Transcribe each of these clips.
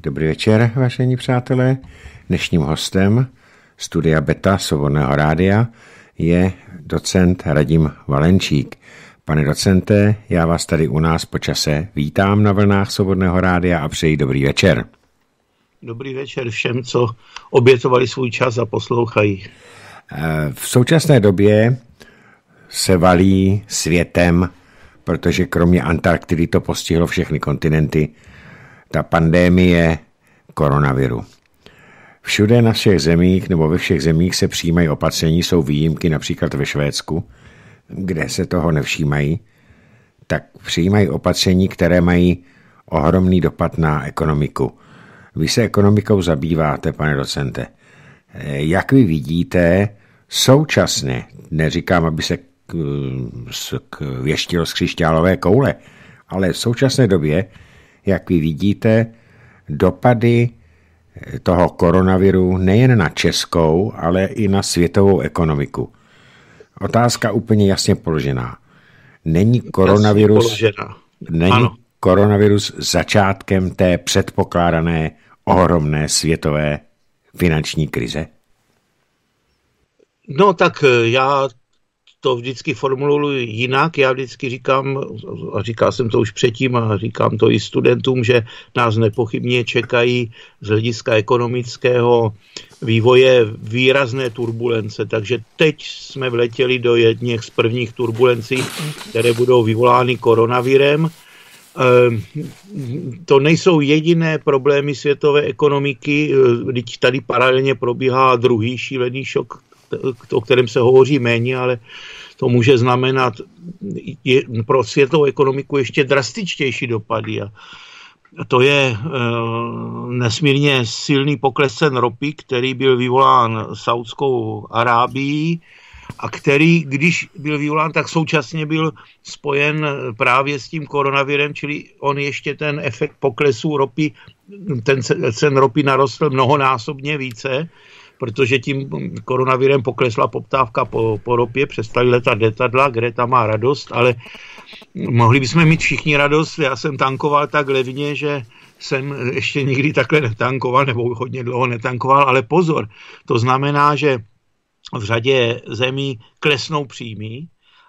Dobrý večer, vážení přátelé. Dnešním hostem studia Beta Svobodného rádia je docent Radim Valenčík. Pane docente, já vás tady u nás po čase vítám na vlnách Svobodného rádia a přeji dobrý večer. Dobrý večer všem, co obětovali svůj čas a poslouchají. V současné době se valí světem, protože kromě Antarktidy to postihlo všechny kontinenty, ta pandémie koronaviru. Všude na všech zemích nebo ve všech zemích se přijímají opatření, jsou výjimky, například ve Švédsku, kde se toho nevšímají, tak přijímají opatření, které mají ohromný dopad na ekonomiku. Vy se ekonomikou zabýváte, pane docente. Jak vy vidíte současně, neříkám, aby se věštil z křišťálové koule, ale v současné době, jak vy vidíte, dopady toho koronaviru nejen na českou, ale i na světovou ekonomiku. Otázka úplně jasně položená. Není koronavirus, není ano. koronavirus začátkem té předpokládané ohromné světové finanční krize? No tak eh, já to vždycky formuluji jinak. Já vždycky říkám, a říkal jsem to už předtím a říkám to i studentům, že nás nepochybně čekají z hlediska ekonomického vývoje výrazné turbulence. Takže teď jsme vletěli do jedných z prvních turbulencí, které budou vyvolány koronavirem. Ehm, to nejsou jediné problémy světové ekonomiky, teď tady paralelně probíhá druhý šílený šok o kterém se hovoří méně, ale to může znamenat je, pro světovou ekonomiku ještě drastičtější dopady. A to je e, nesmírně silný pokles cen ropy, který byl vyvolán Saudskou Arábií a který, když byl vyvolán, tak současně byl spojen právě s tím koronavirem, čili on ještě ten efekt poklesu ropy, ten cen ropy narostl mnohonásobně více protože tím koronavirem poklesla poptávka po, po ropě, přestali letat letadla, Greta má radost, ale mohli bychom mít všichni radost. Já jsem tankoval tak levně, že jsem ještě nikdy takhle netankoval, nebo hodně dlouho netankoval, ale pozor, to znamená, že v řadě zemí klesnou příjmy,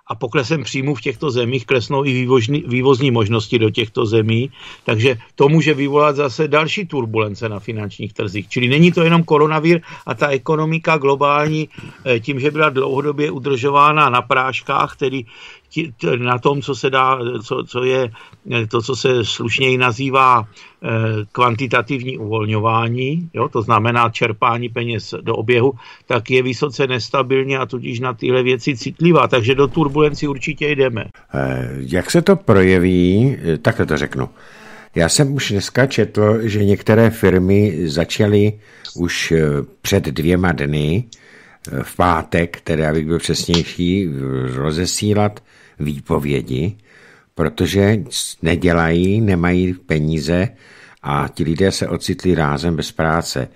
a poklesem příjmu v těchto zemích klesnou i vývozní, vývozní možnosti do těchto zemí, takže to může vyvolat zase další turbulence na finančních trzích. Čili není to jenom koronavir a ta ekonomika globální eh, tím, že byla dlouhodobě udržována na práškách, tedy na tom, co se dá, co, co je to, co se slušněji nazývá eh, kvantitativní uvolňování, jo, to znamená čerpání peněz do oběhu, tak je vysoce nestabilní a tudíž na tyhle věci citlivá, takže do turbulenci určitě jdeme. Eh, jak se to projeví, eh, takhle to řeknu. Já jsem už dneska četl, že některé firmy začaly už před dvěma dny v pátek, tedy abych byl přesnější, rozesílat výpovědi, protože nedělají, nemají peníze a ti lidé se ocitli rázem bez práce.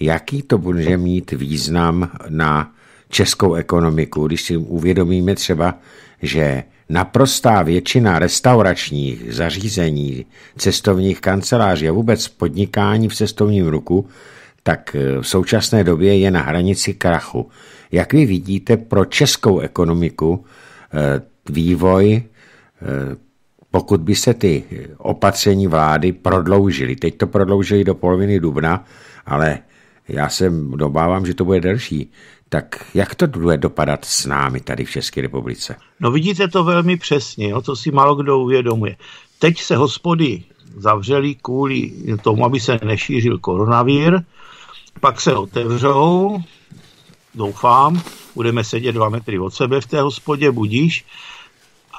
Jaký to bude mít význam na českou ekonomiku, když si uvědomíme třeba, že naprostá většina restauračních zařízení, cestovních kanceláří a vůbec podnikání v cestovním ruku, tak v současné době je na hranici krachu. Jak vy vidíte pro českou ekonomiku eh, vývoj, eh, pokud by se ty opatření vlády prodloužily. Teď to prodloužili do poloviny dubna, ale já se dobávám, že to bude delší. Tak jak to bude dopadat s námi tady v České republice? No vidíte to velmi přesně, jo, to si málo kdo uvědomuje. Teď se hospody zavřely kvůli tomu, aby se nešířil koronavír, pak se otevřou, doufám, budeme sedět dva metry od sebe v té hospodě, budíš,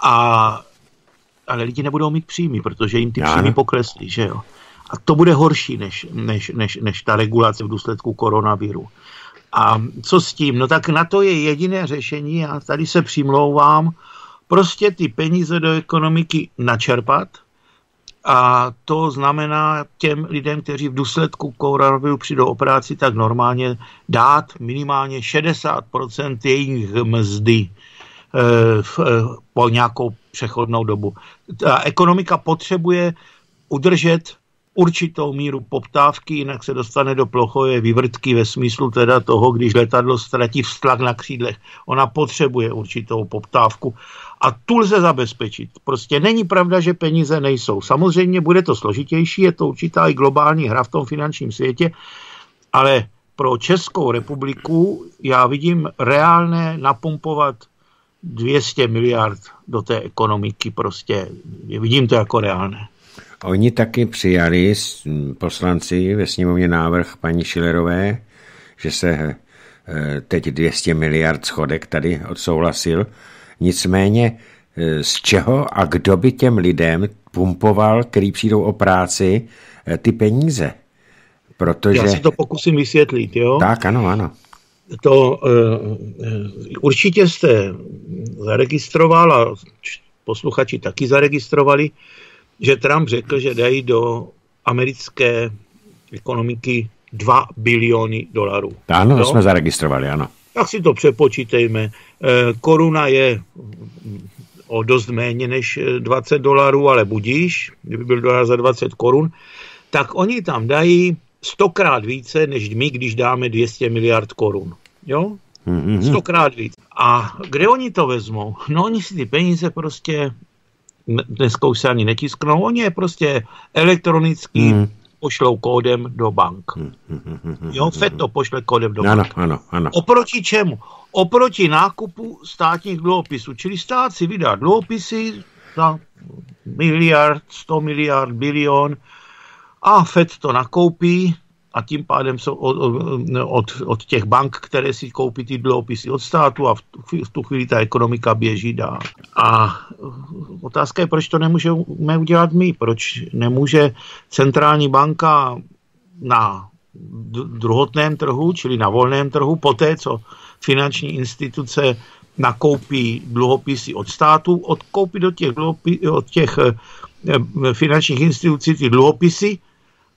a, ale lidi nebudou mít příjmy, protože jim ty příjmy poklesly, že jo. A to bude horší než, než, než, než ta regulace v důsledku koronaviru. A co s tím? No tak na to je jediné řešení, já tady se přimlouvám, prostě ty peníze do ekonomiky načerpat a to znamená těm lidem, kteří v důsledku koronaviru přijdou o práci, tak normálně dát minimálně 60% jejich mzdy Eh, eh, po nějakou přechodnou dobu. Ta ekonomika potřebuje udržet určitou míru poptávky, jinak se dostane do plochové vývrtky ve smyslu teda toho, když letadlo ztratí vztlak na křídlech. Ona potřebuje určitou poptávku a tu lze zabezpečit. Prostě není pravda, že peníze nejsou. Samozřejmě bude to složitější, je to určitá i globální hra v tom finančním světě, ale pro Českou republiku já vidím reálné napumpovat 200 miliard do té ekonomiky prostě. Vidím to jako reálné. Oni taky přijali poslanci ve sněmovně návrh paní Šilerové, že se eh, teď 200 miliard schodek tady odsouhlasil. Nicméně eh, z čeho a kdo by těm lidem pumpoval, který přijdou o práci, eh, ty peníze? Protože... Já si to pokusím vysvětlit, jo? Tak, ano, ano. To uh, určitě jste zaregistroval a posluchači taky zaregistrovali, že Trump řekl, že dají do americké ekonomiky 2 biliony dolarů. Ano, to jsme zaregistrovali, ano. Tak si to přepočítejme. Koruna je o dost méně než 20 dolarů, ale budíš, kdyby byl dolar za 20 korun, tak oni tam dají stokrát více, než my, když dáme 200 miliard korun. Jo? Mm-hmm. Stokrát víc. A kde oni to vezmou? No oni si ty peníze prostě dneska už se ani netisknou, oni je prostě elektronicky mm. Pošlou kódem do bank. Mm-hmm. Jo, FED to pošle kódem do ano, bank. Ano, ano. Oproti čemu? Oproti nákupu státních dluhopisů. Čili stát si vydá dluhopisy za miliard, 100 miliard, bilion, a FED to nakoupí a tím pádem jsou od, od, od těch bank, které si koupí ty dluhopisy od státu a v tu, v tu chvíli ta ekonomika běží dál. A otázka je, proč to nemůžeme udělat my, proč nemůže centrální banka na druhotném trhu, čili na volném trhu, poté, co finanční instituce nakoupí dluhopisy od státu, odkoupí do těch, dluhopi, od těch eh, finančních institucí ty dluhopisy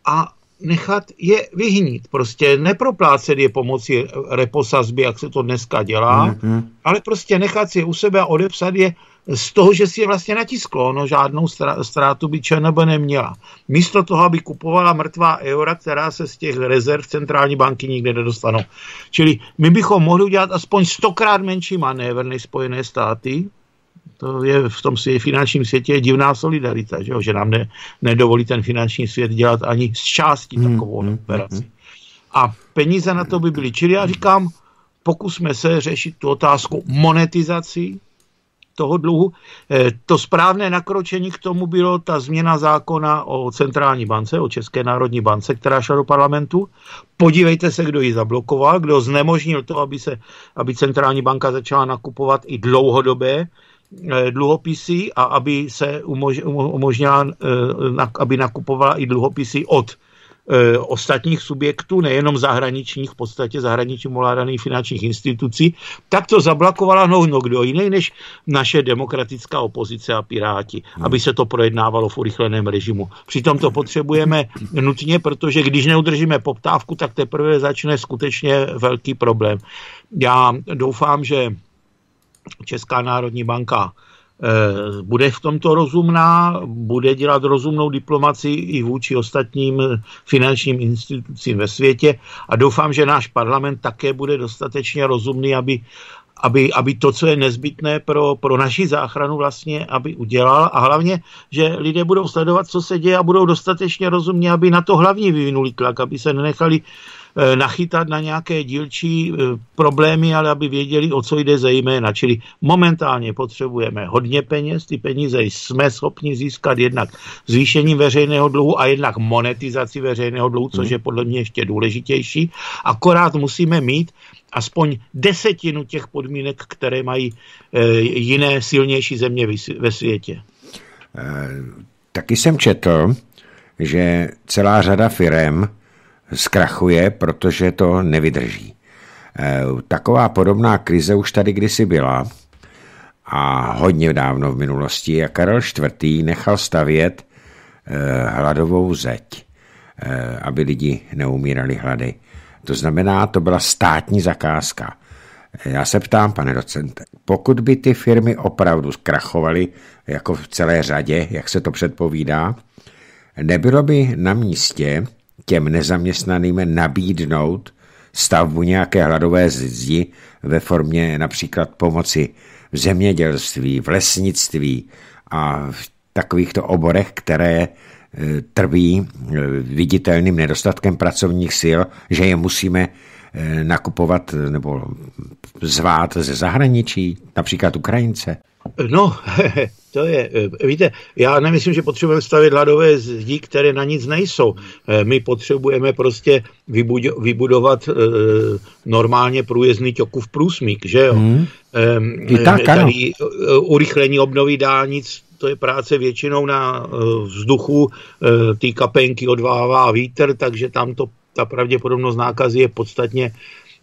a nechat je vyhnít. Prostě neproplácet je pomocí reposazby, jak se to dneska dělá, mm-hmm. ale prostě nechat si je u sebe a odepsat je z toho, že si je vlastně natisklo. No žádnou ztrátu by ČNB neměla. Místo toho, aby kupovala mrtvá eura, která se z těch rezerv centrální banky nikde nedostanou. Čili my bychom mohli udělat aspoň stokrát menší manévr než Spojené státy, to je v tom světě, finančním světě je divná solidarita, že, jo? že nám ne, nedovolí ten finanční svět dělat ani z části hmm, takovou hmm, operaci. Hmm. A peníze na to by byly. Čili já říkám, pokusme se řešit tu otázku monetizací toho dluhu. Eh, to správné nakročení k tomu bylo ta změna zákona o centrální bance, o České národní bance, která šla do parlamentu. Podívejte se, kdo ji zablokoval, kdo znemožnil to, aby, se, aby centrální banka začala nakupovat i dlouhodobé dluhopisy a aby se umožnila, eh, aby nakupovala i dluhopisy od eh, ostatních subjektů, nejenom zahraničních, v podstatě zahraničně ovládaných finančních institucí, tak to zablokovala no, no kdo jiný než naše demokratická opozice a piráti, hmm. aby se to projednávalo v urychleném režimu. Přitom to potřebujeme nutně, protože když neudržíme poptávku, tak teprve začne skutečně velký problém. Já doufám, že Česká národní banka eh, bude v tomto rozumná, bude dělat rozumnou diplomaci i vůči ostatním finančním institucím ve světě a doufám, že náš parlament také bude dostatečně rozumný, aby, aby, aby to, co je nezbytné pro, pro naši záchranu vlastně, aby udělal. A hlavně, že lidé budou sledovat, co se děje a budou dostatečně rozumní, aby na to hlavně vyvinuli tlak, aby se nenechali uh, nachytat na nějaké dílčí eh, problémy, ale aby věděli, o co jde zejména. Čili momentálně potřebujeme hodně peněz, ty peníze jsme schopni získat jednak zvýšením veřejného dluhu a jednak monetizaci veřejného dluhu, což je podle mě ještě důležitější. Akorát musíme mít aspoň desetinu těch podmínek, které mají e, jiné silnější země ve světě. Taky jsem četl, že celá řada firem zkrachuje, protože to nevydrží. Eh, taková podobná krize už tady kdysi byla a hodně dávno v minulosti a Karel IV. nechal stavět eh, hladovou zeď, eh, aby lidi neumírali hlady. To znamená, to byla státní zakázka. Já se ptám, pane docente, pokud by ty firmy opravdu zkrachovaly, jako v celé řadě, jak se to předpovídá, Nebylo by na místě těm nezaměstnaným nabídnout stavbu nějaké hladové zdi ve formě například pomoci v zemědělství, v lesnictví a v takovýchto oborech, které e, trví e, viditelným nedostatkem pracovních sil, že je musíme nakupovat nebo zvát ze zahraničí, například Ukrajince? No, to je, víte, já nemyslím, že potřebujeme stavit ladové zdi, které na nic nejsou. My potřebujeme prostě vybudovat normálně průjezdný ťokův průsmík, že jo? Hmm. I tak, Tady urychlení obnovy dálnic, to je práce většinou na vzduchu, ty kapenky odvává vítr, takže tam to, ta pravděpodobnost nákazy je podstatně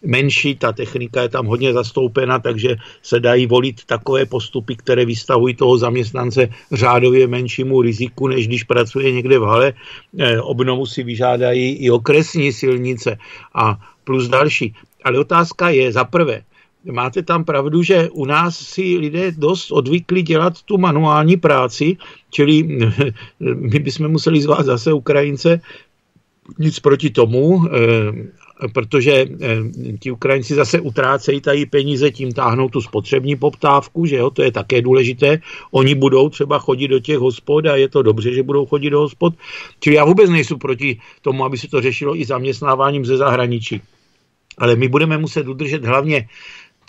menší, ta technika je tam hodně zastoupena, takže se dají volit takové postupy, které vystavují toho zaměstnance řádově menšímu riziku, než když pracuje někde v hale. Eh, obnovu si vyžádají i okresní silnice a plus další. Ale otázka je za prvé, máte tam pravdu, že u nás si lidé dost odvykli dělat tu manuální práci, čili my bychom museli zvát zase Ukrajince, nic proti tomu, eh, protože eh, ti Ukrajinci zase utrácejí tady peníze, tím táhnou tu spotřební poptávku, že jo, to je také důležité. Oni budou třeba chodit do těch hospod a je to dobře, že budou chodit do hospod. Čili já vůbec nejsem proti tomu, aby se to řešilo i zaměstnáváním ze zahraničí. Ale my budeme muset udržet hlavně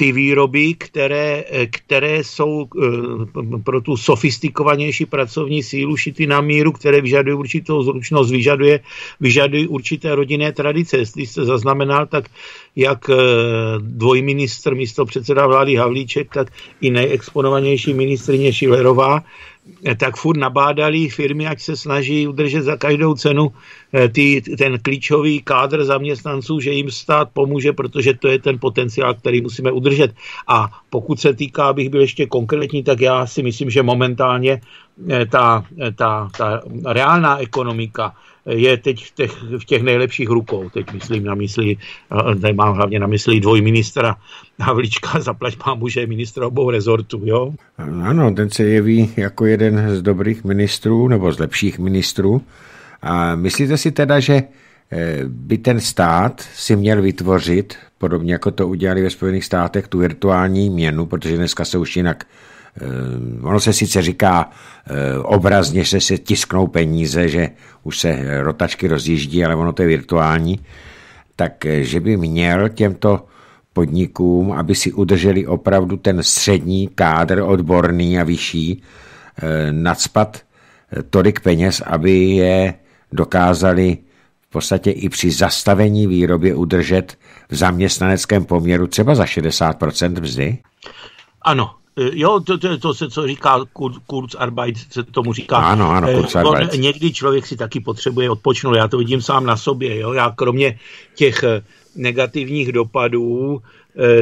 ty výroby, které, které jsou eh, pro tu sofistikovanější pracovní sílu šity na míru, které vyžadují určitou zručnost, vyžaduje, vyžadují určité rodinné tradice. Jestli jste zaznamenal, tak jak eh, dvojministr místo předseda vlády Havlíček, tak i nejexponovanější ministrině Šilerová tak furt nabádali firmy, ať se snaží udržet za každou cenu eh, ty, ten klíčový kádr zaměstnanců, že jim stát pomůže, protože to je ten potenciál, který musíme udržet. A pokud se týká, abych byl ještě konkrétní, tak já si myslím, že momentálně eh, ta, eh, ta, ta reálná ekonomika je teď v těch, v těch nejlepších rukou. Teď myslím na mysli, teď mám hlavně na mysli dvojministra Havlička, zaplať pámu, že je ministr obou rezortů, jo? Ano, ten se jeví jako jeden z dobrých ministrů, nebo z lepších ministrů. A myslíte si teda, že eh, by ten stát si měl vytvořit, podobně jako to udělali ve Spojených státech, tu virtuální měnu, protože dneska se už jinak Eh, ono se sice říká eh, obrazně, že se tisknou peníze, že už se rotačky rozjíždí, ale ono to je virtuální, tak eh, že by měl těmto podnikům, aby si udrželi opravdu ten střední kádr odborný a vyšší, nadspat tolik peněz, aby je dokázali v podstatě i při zastavení výrobě udržet v zaměstnaneckém poměru třeba za 60% mzdy? Ano, Eh, jo, to, to, to se, co říká Kurzarbeit, se tomu říká. Ano, ano, eh, Kurzarbeit. On, někdy člověk si taky potřebuje odpočnout, já to vidím sám na sobě, jo, já kromě těch eh, negativních dopadů,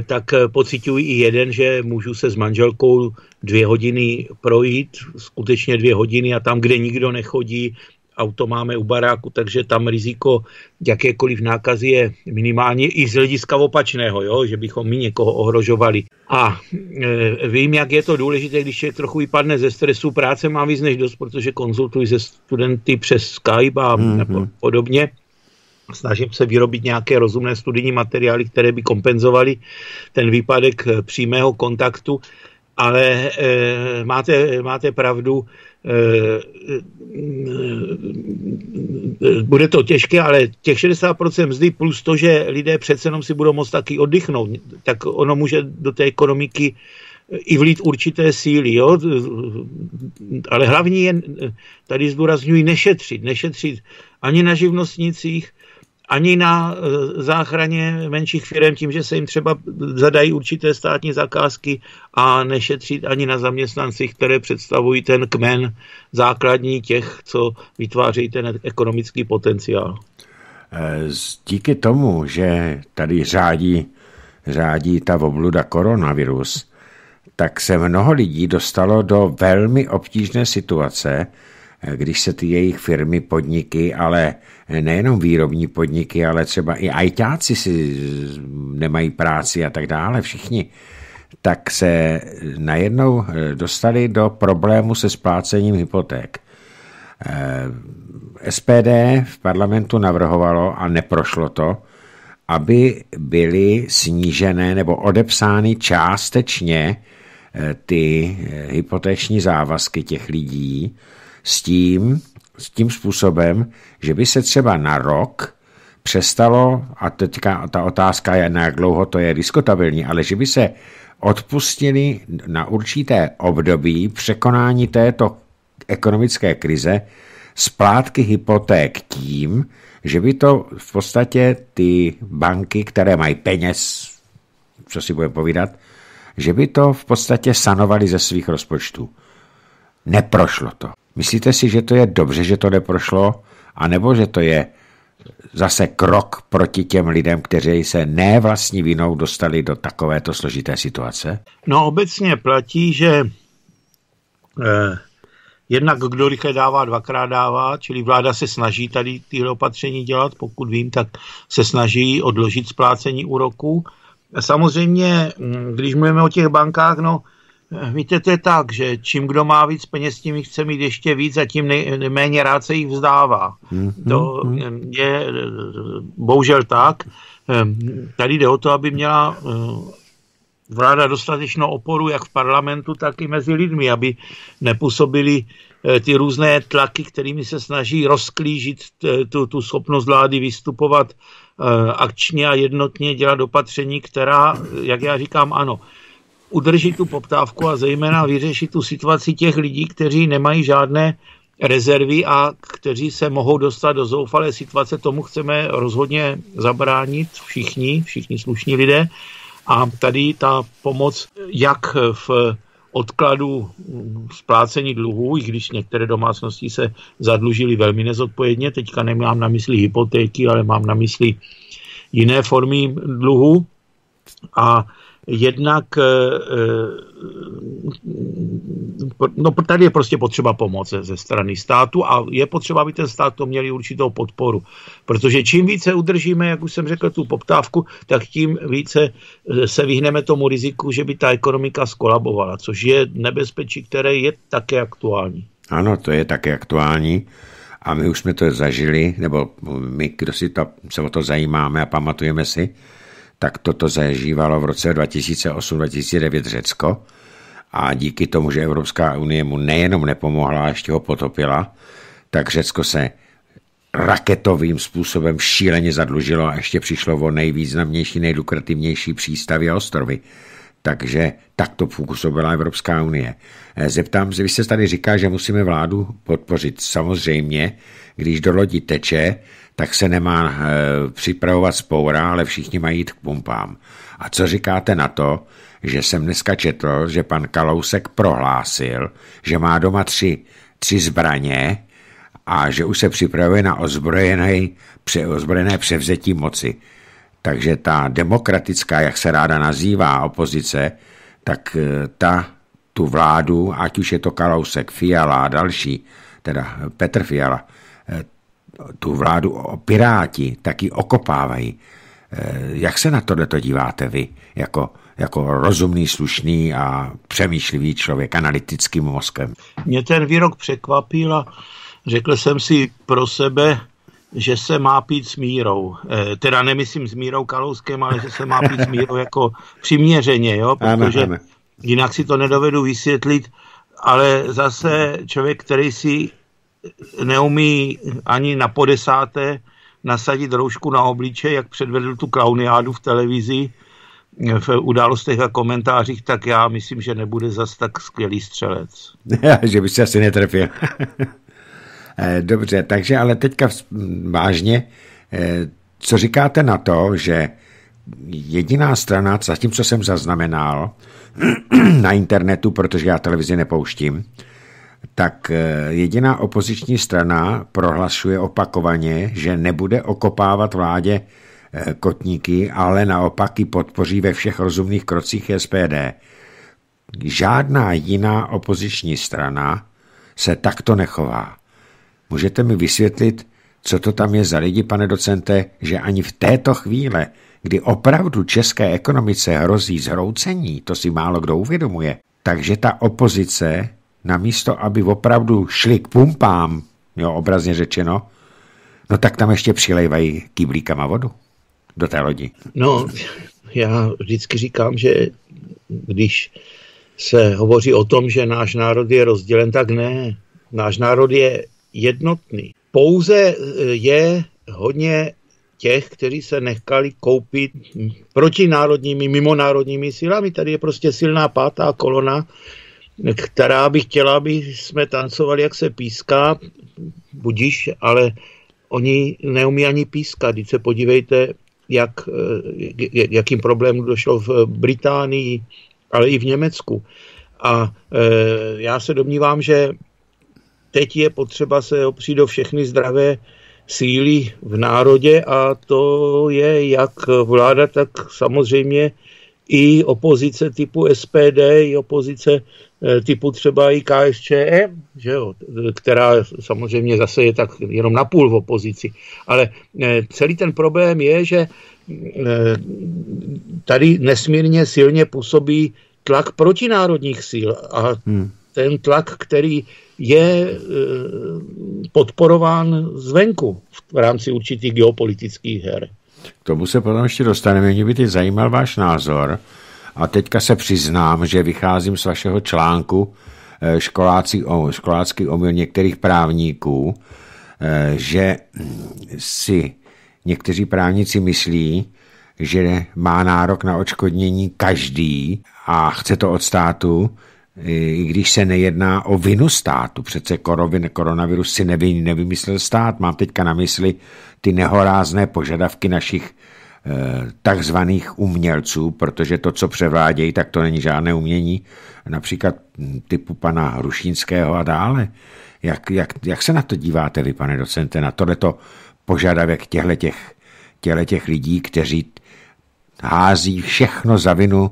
tak pocituji i jeden, že můžu se s manželkou dvě hodiny projít, skutečně dvě hodiny a tam, kde nikdo nechodí, auto máme u baráku, takže tam riziko jakékoliv nákazy je minimálně i z hlediska opačného, jo? že bychom my někoho ohrožovali. A e, vím, jak je to důležité, když člověk trochu vypadne ze stresu. Práce má víc než dost, protože konzultuji se studenty přes Skype a mm-hmm. podobně. Snažím se vyrobit nějaké rozumné studijní materiály, které by kompenzovaly ten výpadek e, přímého kontaktu ale e, máte, máte pravdu, bude to těžké, ale těch 60% mzdy plus to, že lidé přece jenom si budou moct taky oddychnout, tak ono může do té ekonomiky i vlít určité síly, jo? ale hlavní je, tady zdůrazňuji, nešetřit, nešetřit ani na živnostnicích, ani na e, záchraně menších firm tím, že se jim třeba zadají určité státní zakázky a nešetřit ani na zaměstnancích, které představují ten kmen základní těch, co vytváří ten ekonomický potenciál. E, díky tomu, že tady řádí, řádí ta obluda koronavirus, tak se mnoho lidí dostalo do velmi obtížné situace, když se ty jejich firmy, podniky, ale nejenom výrobní podniky, ale třeba i ajťáci si nemají práci a tak dále, všichni, tak se najednou dostali do problému se splácením hypoték. SPD v parlamentu navrhovalo a neprošlo to, aby byly snížené nebo odepsány částečně eh, ty eh, hypotéční závazky těch lidí s tím, s tím způsobem, že by se třeba na rok přestalo, a teďka ta otázka je, na jak dlouho to je diskutabilní, ale že by se odpustili na určité období překonání této ekonomické krize splátky hypoték tím, že by to v podstatě ty banky, které mají peněz, co si budeme povídat, že by to v podstatě sanovali ze svých rozpočtů. Neprošlo to. Myslíte si, že to je dobře, že to neprošlo? A nebo že to je zase krok proti těm lidem, kteří se ne vlastní vinou dostali do takovéto složité situace? No obecně platí, že eh, jednak kdo rychle dává, dvakrát dává, čili vláda se snaží tady tyhle opatření dělat, pokud vím, tak se snaží odložit splácení úroků. Samozřejmě, mm, když mluvíme o těch bankách, no, víte, to je tak, že čím kdo má víc peněz, tím chce mít ještě víc a tím nej, méně rád se jich vzdává. Mm-hmm. To je bohužel tak. Ehm, tady jde o to, aby měla eh, vláda dostatečnou oporu jak v parlamentu, tak i mezi lidmi, aby nepůsobili eh, ty různé tlaky, kterými se snaží rozklížit eh, tu, tu schopnost vlády vystupovat eh, akčně a jednotně, dělat opatření, která, jak já říkám, ano, udrží tu poptávku a zejména vyřešit tu situaci těch lidí, kteří nemají žádné rezervy a kteří se mohou dostat do zoufalé situace. Tomu chceme rozhodně zabránit všichni, všichni slušní lidé. A tady ta pomoc, jak v odkladu splácení dluhů, i když některé domácnosti se zadlužily velmi nezodpovědně, teďka nemám na mysli hypotéky, ale mám na mysli jiné formy dluhu. A jednak eh, eh, no, tady je prostě potřeba pomoc ze strany státu a je potřeba, aby ten stát to měli určitou podporu. Protože čím více udržíme, jak už jsem řekl, tu poptávku, tak tím více eh, se vyhneme tomu riziku, že by ta ekonomika skolabovala, což je nebezpečí, které je také aktuální. Ano, to je také aktuální. A my už jsme to zažili, nebo my, kdo si to, se o to zajímáme a pamatujeme si, tak toto zažívalo v roce 2008-2009 Řecko a díky tomu, že Evropská unie mu nejenom nepomohla, ještě ho potopila, tak Řecko se raketovým způsobem šíleně zadlužilo a ještě přišlo o nejvýznamnější, nejlukrativnější přístavy a ostrovy. Takže tak to působila Evropská unie. Zeptám se, vy se tady říká, že musíme vládu podpořit. Samozřejmě, když do lodi teče, tak se nemá e, připravovat spoura, ale všichni mají jít k pumpám. A co říkáte na to, že jsem dneska četl, že pan Kalousek prohlásil, že má doma tři, tři zbraně a že už se připravuje na ozbrojené, pře, ozbrojené převzetí moci. Takže ta demokratická, jak se ráda nazývá, opozice, tak e, ta tu vládu, ať už je to Kalousek, Fiala a další, teda Petr Fiala, e, tu vládu o Piráti taky okopávají. Eh, jak se na tohle to díváte vy, jako, jako rozumný, slušný a přemýšlivý člověk analytickým mozkem? Mě ten výrok překvapil a řekl jsem si pro sebe, že se má pít s mírou. E, teda nemyslím s mírou Kalouskem, ale že se má pít s mírou jako přiměřeně, jo? protože ano, ano. jinak si to nedovedu vysvětlit, ale zase člověk, který si neumí ani na podesáté nasadit roušku na obličej, jak předvedl tu klauniádu v televizi, v událostech a komentářích, tak já myslím, že nebude zas tak skvělý střelec. že by se asi netrefil. Eh, dobře, takže ale teďka vážně, eh, co říkáte na to, že jediná strana, zatímco jsem zaznamenal na internetu, protože já televizi nepouštím, tak eh, jediná opoziční strana prohlašuje opakovaně, že nebude okopávat vládě eh, kotníky, ale naopak ji podpoří ve všech rozumných krocích SPD. Žádná jiná opoziční strana se takto nechová. Můžete mi vysvětlit, co to tam je za lidi, pane docente, že ani v této chvíle, kdy opravdu české ekonomice hrozí zhroucení, to si málo kdo uvědomuje, takže ta opozice namísto, aby opravdu šli k pumpám, jo, obrazně řečeno, no tak tam ještě přilejvají kýblíkama vodu do té lodi. No, já vždycky říkám, že když se hovoří o tom, že náš národ je rozdělen, tak ne. Náš národ je jednotný. Pouze eh, je hodně těch, kteří se nechali koupit protinárodními, mimonárodními silami. Tady je prostě silná pátá kolona, která by chtěla, aby jsme tancovali, jak se píská, budíš, ale oni neumí ani pískat. Když se podívejte, jak, eh, jakým problémům došlo v Británii, ale i v Německu. A e, já se domnívám, že teď je potřeba se opřít do všechny zdravé síly v národě a to je jak vláda, tak samozřejmě i opozice typu SPD, i opozice e, typu třeba i KSČM, že jo, která samozřejmě zase je tak jenom napůl v opozici. Ale e, celý ten problém je, že tady nesmírně silně působí tlak protinárodních síl a hmm. ten tlak, který je e, podporován zvenku v rámci určitých geopolitických her. K tomu se potom ještě dostaneme. Mě by ty zajímal váš názor. A teďka se přiznám, že vycházím z vašeho článku e, školácký, školácký omyl některých právníků, e, že si někteří právníci myslí, že má nárok na očkodnění každý a chce to od státu, i když se nejedná o vinu státu. Přece koronavirus si nevy, nevymyslel stát. Mám teďka na mysli ty nehorázné požadavky našich eh, takzvaných umělců, protože to, co převádějí, tak to není žádné umění, například typu pana Hrušínského a dále. Jak, jak, jak se na to díváte vy, pane docente, na tohleto požadavek těchto těch, těch lidí, kteří hází všechno za vinu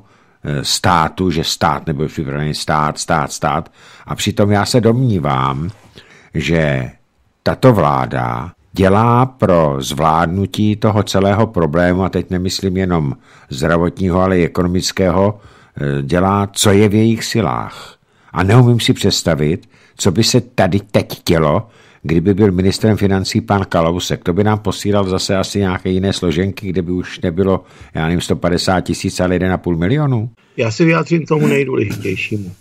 státu, že stát nebyl připravený stát, stát, stát. A přitom já se domnívám, že tato vláda dělá pro zvládnutí toho celého problému, a teď nemyslím jenom zdravotního, ale i ekonomického, eh, dělá, co je v jejich silách. A neumím si představit, co by se tady teď dělo, Kdyby byl ministrem financí pan Kalousek, to by nám posílal zase asi nějaké jiné složenky, kde by už nebylo, já nevím, 150 tisíc, ale 1,5 milionu. Já si vyjádřím tomu nejdůležitějšímu.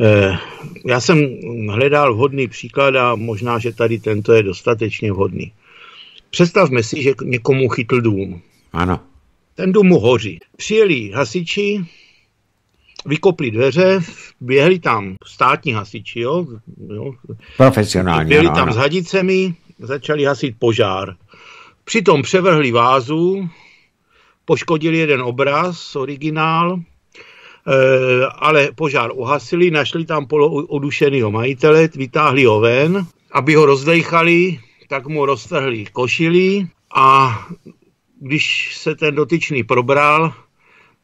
Eh, já jsem hledal vhodný příklad a možná, že tady tento je dostatečně vhodný. Představme si, že někomu chytl dům. Ano. Ten dům mu hoří. Přijeli hasiči, vykopli dveře, běhli tam státní hasiči, jo, jo. Profesionální, Byli ano, tam ano. s hadicemi, začali hasit požár. Přitom převrhli vázu, poškodili jeden obraz, originál, e, ale požár uhasili, našli tam polo majitele, vytáhli ho ven, aby ho rozdejchali, tak mu roztrhli košili a když se ten dotyčný probral,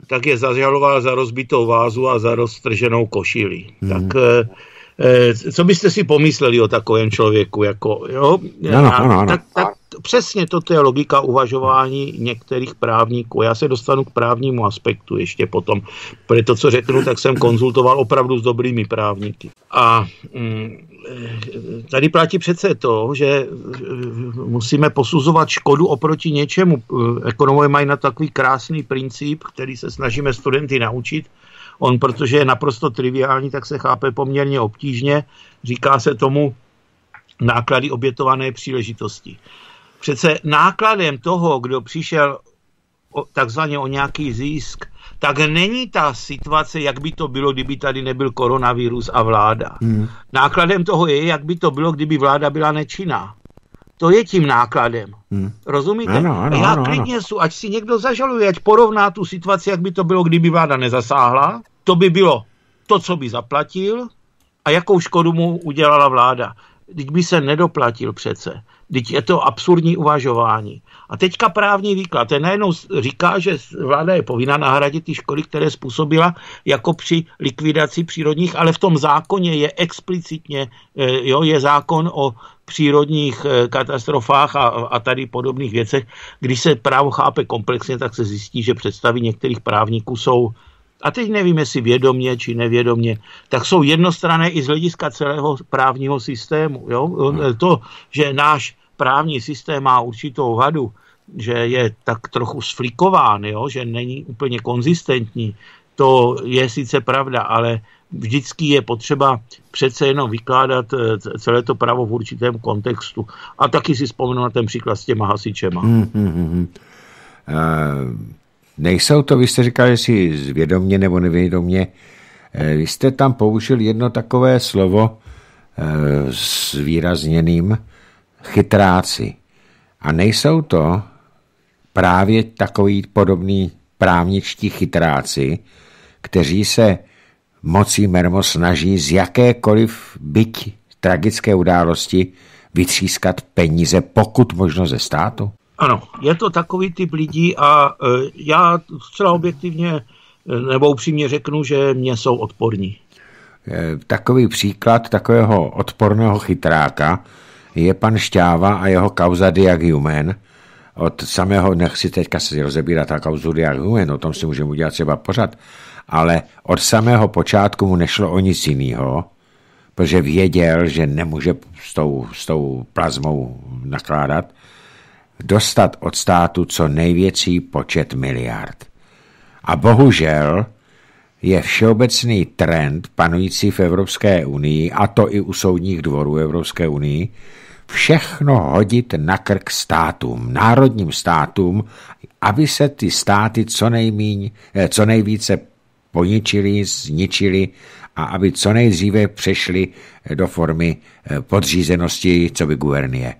tak je zažaloval za rozbitou vázu a za roztrženou košili. Hmm. Tak eh, co byste si pomysleli o takovém člověku? Jako, jo? Ano, ano, ano. Tak, tak přesně toto je logika uvažování některých právníků. Já se dostanu k právnímu aspektu ještě potom. Protože to, co řeknu, tak jsem konzultoval opravdu s dobrými právníky. A mm, tady platí přece to, že musíme posuzovat škodu oproti něčemu. Ekonomové mají na takový krásný princip, který se snažíme studenty naučit. On, protože je naprosto triviální, tak se chápe poměrně obtížně. Říká se tomu náklady obětované příležitosti. Přece nákladem toho, kdo přišel o, takzvaně o nějaký zisk, tak není ta situace, jak by to bylo, kdyby tady nebyl koronavirus a vláda. Hmm. Nákladem toho je, jak by to bylo, kdyby vláda byla nečinná. To je tím nákladem. Hmm. Rozumíte? Ano, ano, já ano, klidně ano. Ať si někdo zažaluje, ať porovná tu situaci, jak by to bylo, kdyby vláda nezasáhla. To by bylo to, co by zaplatil a jakou škodu mu udělala vláda. Teď by se nedoplatil přece. Teď je to absurdní uvažování. A teďka právní výklad. Ten najednou říká, že vláda je povinna nahradit ty škody, které způsobila jako při likvidaci přírodních, ale v tom zákoně je explicitně, eh, jo, je zákon o přírodních eh, katastrofách a, a tady podobných věcech. Když se právo chápe komplexně, tak se zjistí, že představy některých právníků jsou a teď nevím, jestli vědomě či nevědomě, tak jsou jednostrané i z hlediska celého právního systému. Jo? To, že náš právní systém má určitou vadu, že je tak trochu sflikován, jo? že není úplně konzistentní, to je sice pravda, ale vždycky je potřeba přece jenom vykládat eh, celé to právo v určitém kontextu. A taky si vzpomenu na ten příklad s těma hasičema. Hmm, hmm, hmm. Uh, nejsou to, vy jste říkali, jestli zvědomně nebo nevědomně, uh, vy jste tam použil jedno takové slovo uh, s výrazněným chytráci. A nejsou to právě takový podobný právničtí chytráci, kteří se mocí Mermo snaží z jakékoliv byť tragické události vytřískat peníze, pokud možno ze státu? Ano, je to takový typ lidí a e, já zcela objektivně e, nebo upřímně řeknu, že mě jsou odporní. E, takový příklad takového odporného chytráka je pan Šťáva a jeho kauza Diag Human. Od samého, nechci teďka se rozebírat ta kauzu Diag Human, o tom si můžeme udělat třeba pořád, ale od samého počátku mu nešlo o nic jiného, protože věděl, že nemůže s tou, s tou plazmou nakládat, dostat od státu co největší počet miliard. A bohužel je všeobecný trend panující v Evropské unii, a to i u soudních dvorů Evropské unii, všechno hodit na krk státům, národním státům, aby se ty státy co, nejmíň, eh, co nejvíce poničili, zničili a aby co nejdříve přešli do formy eh, podřízenosti, co by guvernie.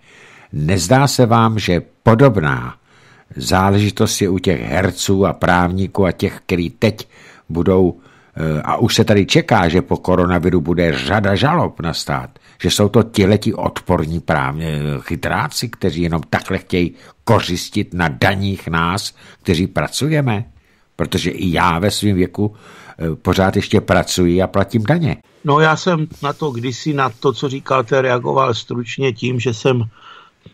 Nezdá se vám, že podobná záležitost je u těch herců a právníků a těch, kteří teď budou, eh, a už se tady čeká, že po koronaviru bude řada žalob na stát, že jsou to tihleti odporní právně eh, chytráci, kteří jenom takhle chtějí kořistit na daních nás, kteří pracujeme? Protože i já ve svém věku eh, pořád ještě pracuji a platím daně. No já jsem na to kdysi, na to, co říkáte, reagoval stručně tím, že jsem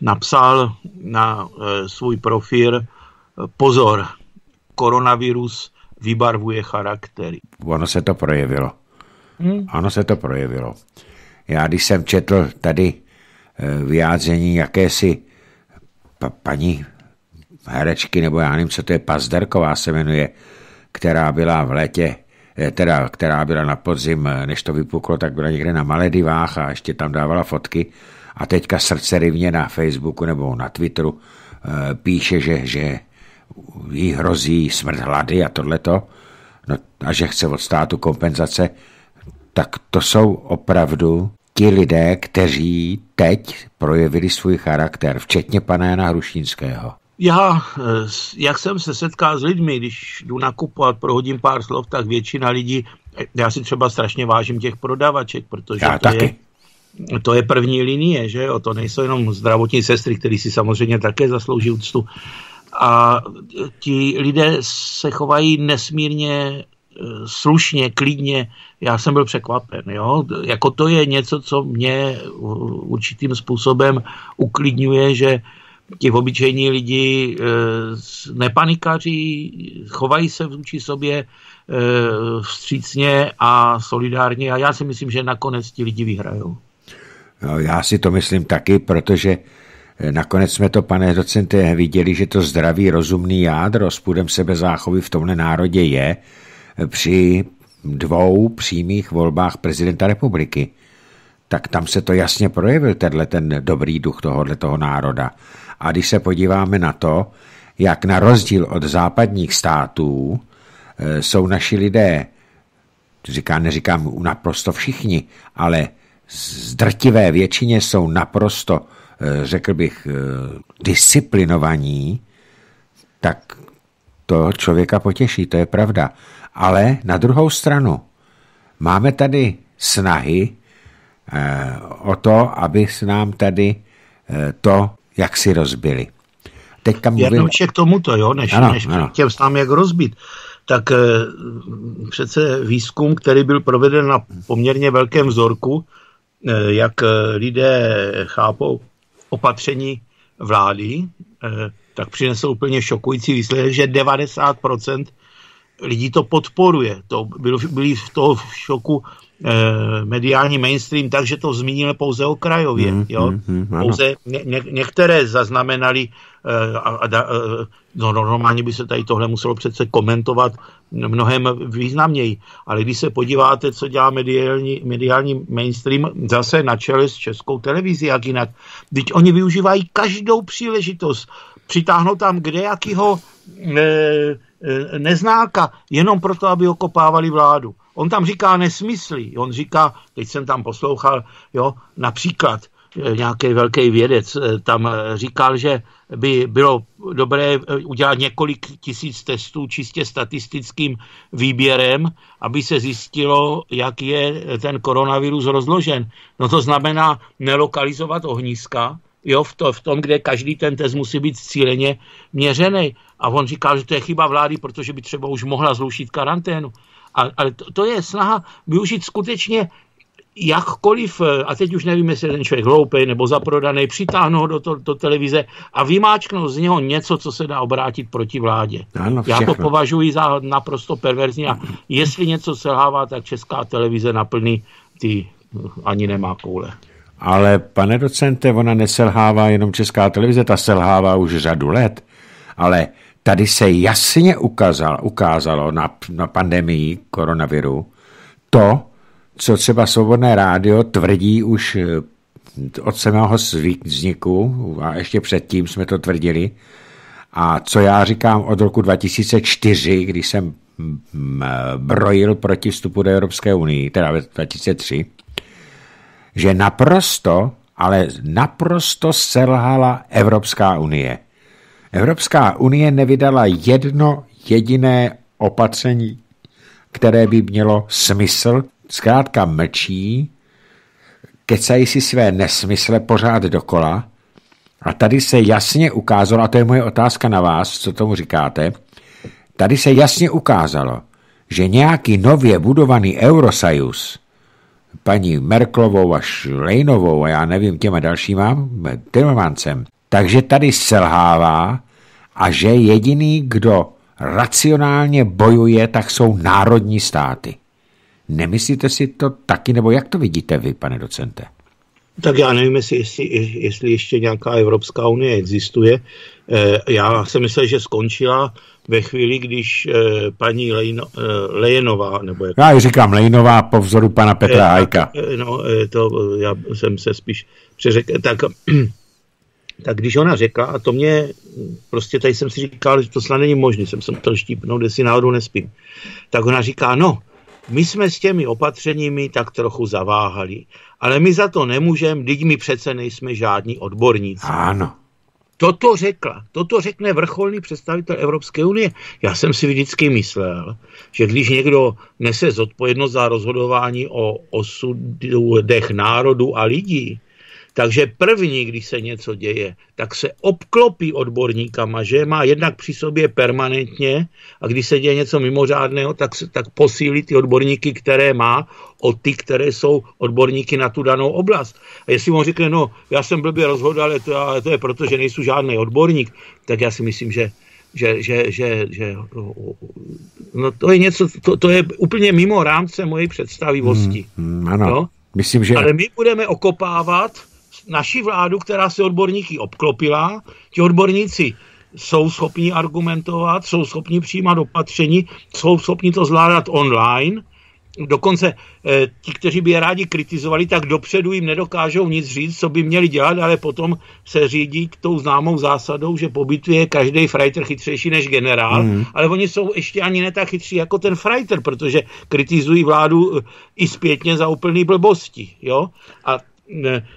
napsal na e, svůj profil eh, pozor, koronavirus vybarvuje charaktery. Ono se to projevilo. Hmm. Ono se to projevilo. Já když jsem četl tady vyjádření jakési pa, paní herečky, nebo já nevím, co to je, Pazderková se jmenuje, která byla v létě, eh, teda, která byla na podzim, eh, než to vypuklo, tak byla někde na Maledivách a ještě tam dávala fotky. A teďka srdce rivně na Facebooku nebo na Twitteru e, píše, že, že jí hrozí smrt hlady a tohleto. No, a že chce od státu kompenzace, tak to jsou opravdu ti lidé, kteří teď projevili svůj charakter, včetně pana Jana Hrušínského. Já, eh, jak jsem se setkal s lidmi, když jdu nakupovat, prohodím pár slov, tak většina lidí, eh, já si třeba strašně vážím těch prodavaček, protože já to taky. je, to je první linie, že jo, to nejsou jenom zdravotní sestry, který si samozřejmě také zaslouží úctu. A ti lidé se chovají nesmírně eh, slušně, klidně. Já jsem byl překvapen. Jo? Jako to je něco, co mě určitým způsobem uklidňuje, že ti obyčejní lidi e, nepanikaří, chovají se vůči sobě e, vstřícně a solidárně a já si myslím, že nakonec ti lidi vyhrajou. No, já si to myslím taky, protože e, nakonec jsme to, pane docente, viděli, že to zdravý, rozumný jádro s půdem sebezáchovy v tomhle národě je při dvou přímých volbách prezidenta republiky. Tak tam se to jasně projevil, tenhle ten dobrý duch tohohle toho národa. A když se podíváme na to, jak na rozdíl od západních států e, jsou naši lidé, říkám, neříkám naprosto všichni, ale zdrtivé většině jsou naprosto, e, řekl bych, e, disciplinovaní, tak to člověka potěší, to je pravda. Ale na druhou stranu máme tady snahy o to, aby s nám tady to jak si rozbili. Teďka mluvím... Jenom k tomuto, jo, než, ano, než ano. těm snám jak rozbit, tak e, přece výzkum, který byl proveden na poměrně velkém vzorku, jak eh, lidé chápou opatření vlády, tak přinesl úplně šokující výsledek, že 90% lidí to podporuje. To byl, byli v toho v šoku eh, mediální mainstream, takže to zmíníme pouze okrajově. Mm, jo? Mm, mm, pouze ně, ně, některé zaznamenali, eh, a, a, eh, no, normálně by se tady tohle muselo přece komentovat mnohem významněji. Ale když se podíváte, co dělá mediální, mediální mainstream, zase na čele s českou televizí, jak jinak, teď oni využívají každou příležitost, přitáhnou tam kde jakýho e, e, neznáka, jenom proto, aby okopávali vládu. On tam říká nesmysly. On říká, teď jsem tam poslouchal, jo, například e, nějaký velký vědec e, tam e, říkal, že by bylo dobré udělat několik tisíc testů čistě statistickým výběrem, aby se zjistilo, jak je ten koronavirus rozložen. No to znamená nelokalizovat ohniska, jo, v, to, v tom, kde každý ten test musí být cíleně měřený. A on říkal, že to je chyba vlády, protože by třeba už mohla zrušit karanténu. A, ale to, to je snaha využít skutečně jakkoliv, a teď už nevím, jestli je ten člověk hloupý nebo zaprodaný, přitáhnout do, to, do televize a vymáčknout z něho něco, co se dá obrátit proti vládě. Ano, Já to považuji za naprosto perverzní a jestli něco selhává, tak česká televize naplní ty ani nemá koule. Ale pane docente, ona neselhává jenom česká televize, ta selhává už řadu let. Ale tady se jasně ukázalo, ukázalo na, na pandemii koronaviru to, co třeba Svobodné rádio tvrdí už eh, od samého vzniku, a ještě předtím jsme to tvrdili, a co já říkám od roku 2004, když jsem mm, eh, brojil proti vstupu do Evropské unii, teda 2003, že naprosto, ale naprosto selhala Evropská unie. Evropská unie nevydala jedno jediné opatření, které by mělo smysl, zkrátka mlčí, kecají si své nesmysle pořád dokola a tady se jasně ukázalo, a to je moje otázka na vás, co tomu říkáte, tady se jasně ukázalo, že nějaký nově budovaný Eurosajus paní Merklovou a Šlejnovou a já nevím těma dalšíma, Timmermansem. Takže tady selhává a že jediný, kdo racionálně bojuje, tak jsou národní státy. Nemyslíte si to taky, nebo jak to vidíte vy, pane docente? Tak já nevím, jestli, jestli, jestli ještě nějaká Evropská unie existuje. Eh, já jsem myslel, že skončila ve chvíli, když eh, paní Lejno, eh, Lejenová, nebo jak... Já ji říkám Lejnová po vzoru pana Petra Hajka. No, to já jsem se spíš přeřekl, tak, tak když ona řekla, a to mě, prostě tady jsem si říkal, že to snad není možné, jsem se musel štípnout, si náhodou nespím, tak ona říká, no, my jsme s těmi opatřeními tak trochu zaváhali, ale my za to nemůžeme, teď my přece nejsme žádní odborníci. Ano. Toto řekla, toto řekne vrcholný představitel Evropské unie. Já jsem si vždycky myslel, že když někdo nese zodpovědnost za rozhodování o osudech národů a lidí, takže první, když se něco děje, tak se obklopí odborníkama, že má jednak při sobě permanentně a když se děje něco mimořádného, tak, se, tak posílí ty odborníky, které má, o ty, které jsou odborníky na tu danou oblast. A jestli mu řekne, no, já jsem blbě rozhodl, ale to, ale to je proto, že nejsou žádný odborník, tak já si myslím, že že, že, že, že no to je něco, to, to je úplně mimo rámce mojej představivosti. Hmm, hmm, ano. No? Myslím, že... Ale my budeme okopávat naši vládu, která se odborníky obklopila, ti odborníci jsou schopni argumentovat, jsou schopni přijímat opatření, jsou schopni to zvládat online, dokonce eh, ti, kteří by je rádi kritizovali, tak dopředu jim nedokážou nic říct, co by měli dělat, ale potom se řídí k tou známou zásadou, že po bitvě je každý fighter chytřejší než generál, mm. ale oni jsou ještě ani ne tak chytří jako ten fighter, protože kritizují vládu eh, i zpětně za úplný blbosti. Jo? A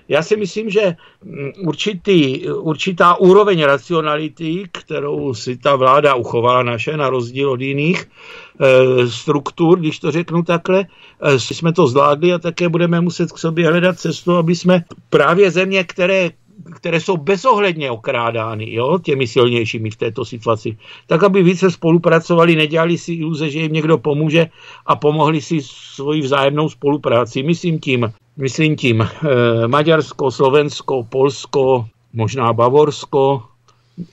já si myslím, že mm, určitý, určitá úroveň racionality, kterou si ta vláda uchovala naše, na rozdíl od jiných e, struktur, když to řeknu takhle, e, jsme to zvládli a také budeme muset k sobě hledat cestu, aby jsme právě země, které které jsou bezohledně okrádány jo, těmi silnějšími v této situaci, tak aby více spolupracovali, nedělali si iluze, že jim někdo pomůže a pomohli si svoji vzájemnou spolupráci. Myslím tím myslím tím eh, Maďarsko, Slovensko, Polsko, možná Bavorsko,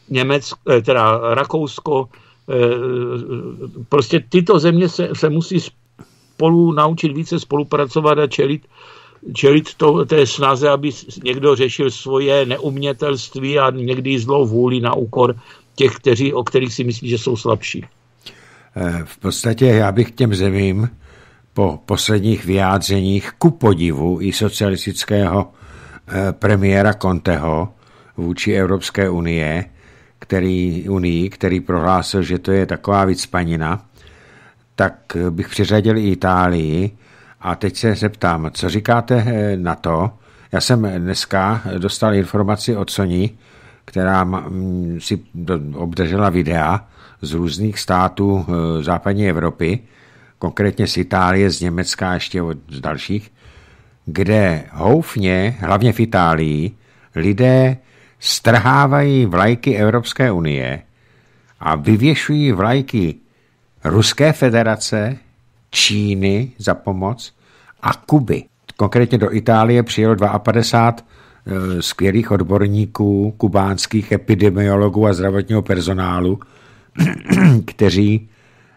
Německo, eh, teda Rakousko, prostě tyto země se, se musí spolu naučit více spolupracovat a čelit, čelit to, té snaze, aby někdo řešil svoje neumětelství a někdy zlou vůli na úkor těch, kteří, o kterých si myslí, že jsou slabší. V podstatě já bych těm zemím po posledních vyjádřeních ku podivu i socialistického eh, premiéra Conteho vůči Evropské unie, který, unii, který prohlásil, že to je taková vycpanina, tak bych přiřadil i Itálii. A teď se zeptám, co říkáte eh, na to? Já jsem dneska dostal informaci od Sony, která si obdržela videa z různých států eh, západní Evropy, konkrétně z Itálie, z Německa a ještě od dalších, kde houfně, hlavně v Itálii, lidé strhávají vlajky Evropské unie a vyvěšují vlajky Ruské federace, Číny za pomoc a Kuby. Konkrétně do Itálie přijelo 52 eh, skvělých odborníků, kubánských epidemiologů a zdravotního personálu, kteří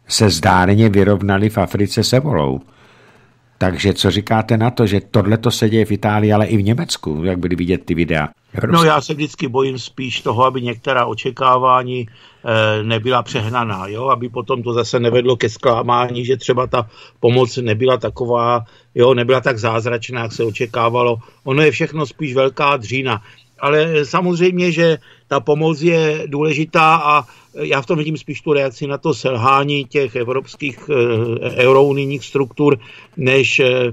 se zdárně vyrovnali v Africe s ebolou. Takže co říkáte na to, že tohle to se děje v Itálii, ale i v Německu, jak byly vidět ty videa? No já se vždycky bojím spíš toho, aby některá očekávání e, nebyla přehnaná, jo? aby potom to zase nevedlo ke zklamání, že třeba ta pomoc nebyla taková, jo, nebyla tak zázračná, jak se očekávalo. Ono je všechno spíš velká dřína. Ale samozřejmě, že ta pomoc je důležitá a já v tom vidím spíš tu reakci na to selhání těch evropských e, eurounijních struktur, než e,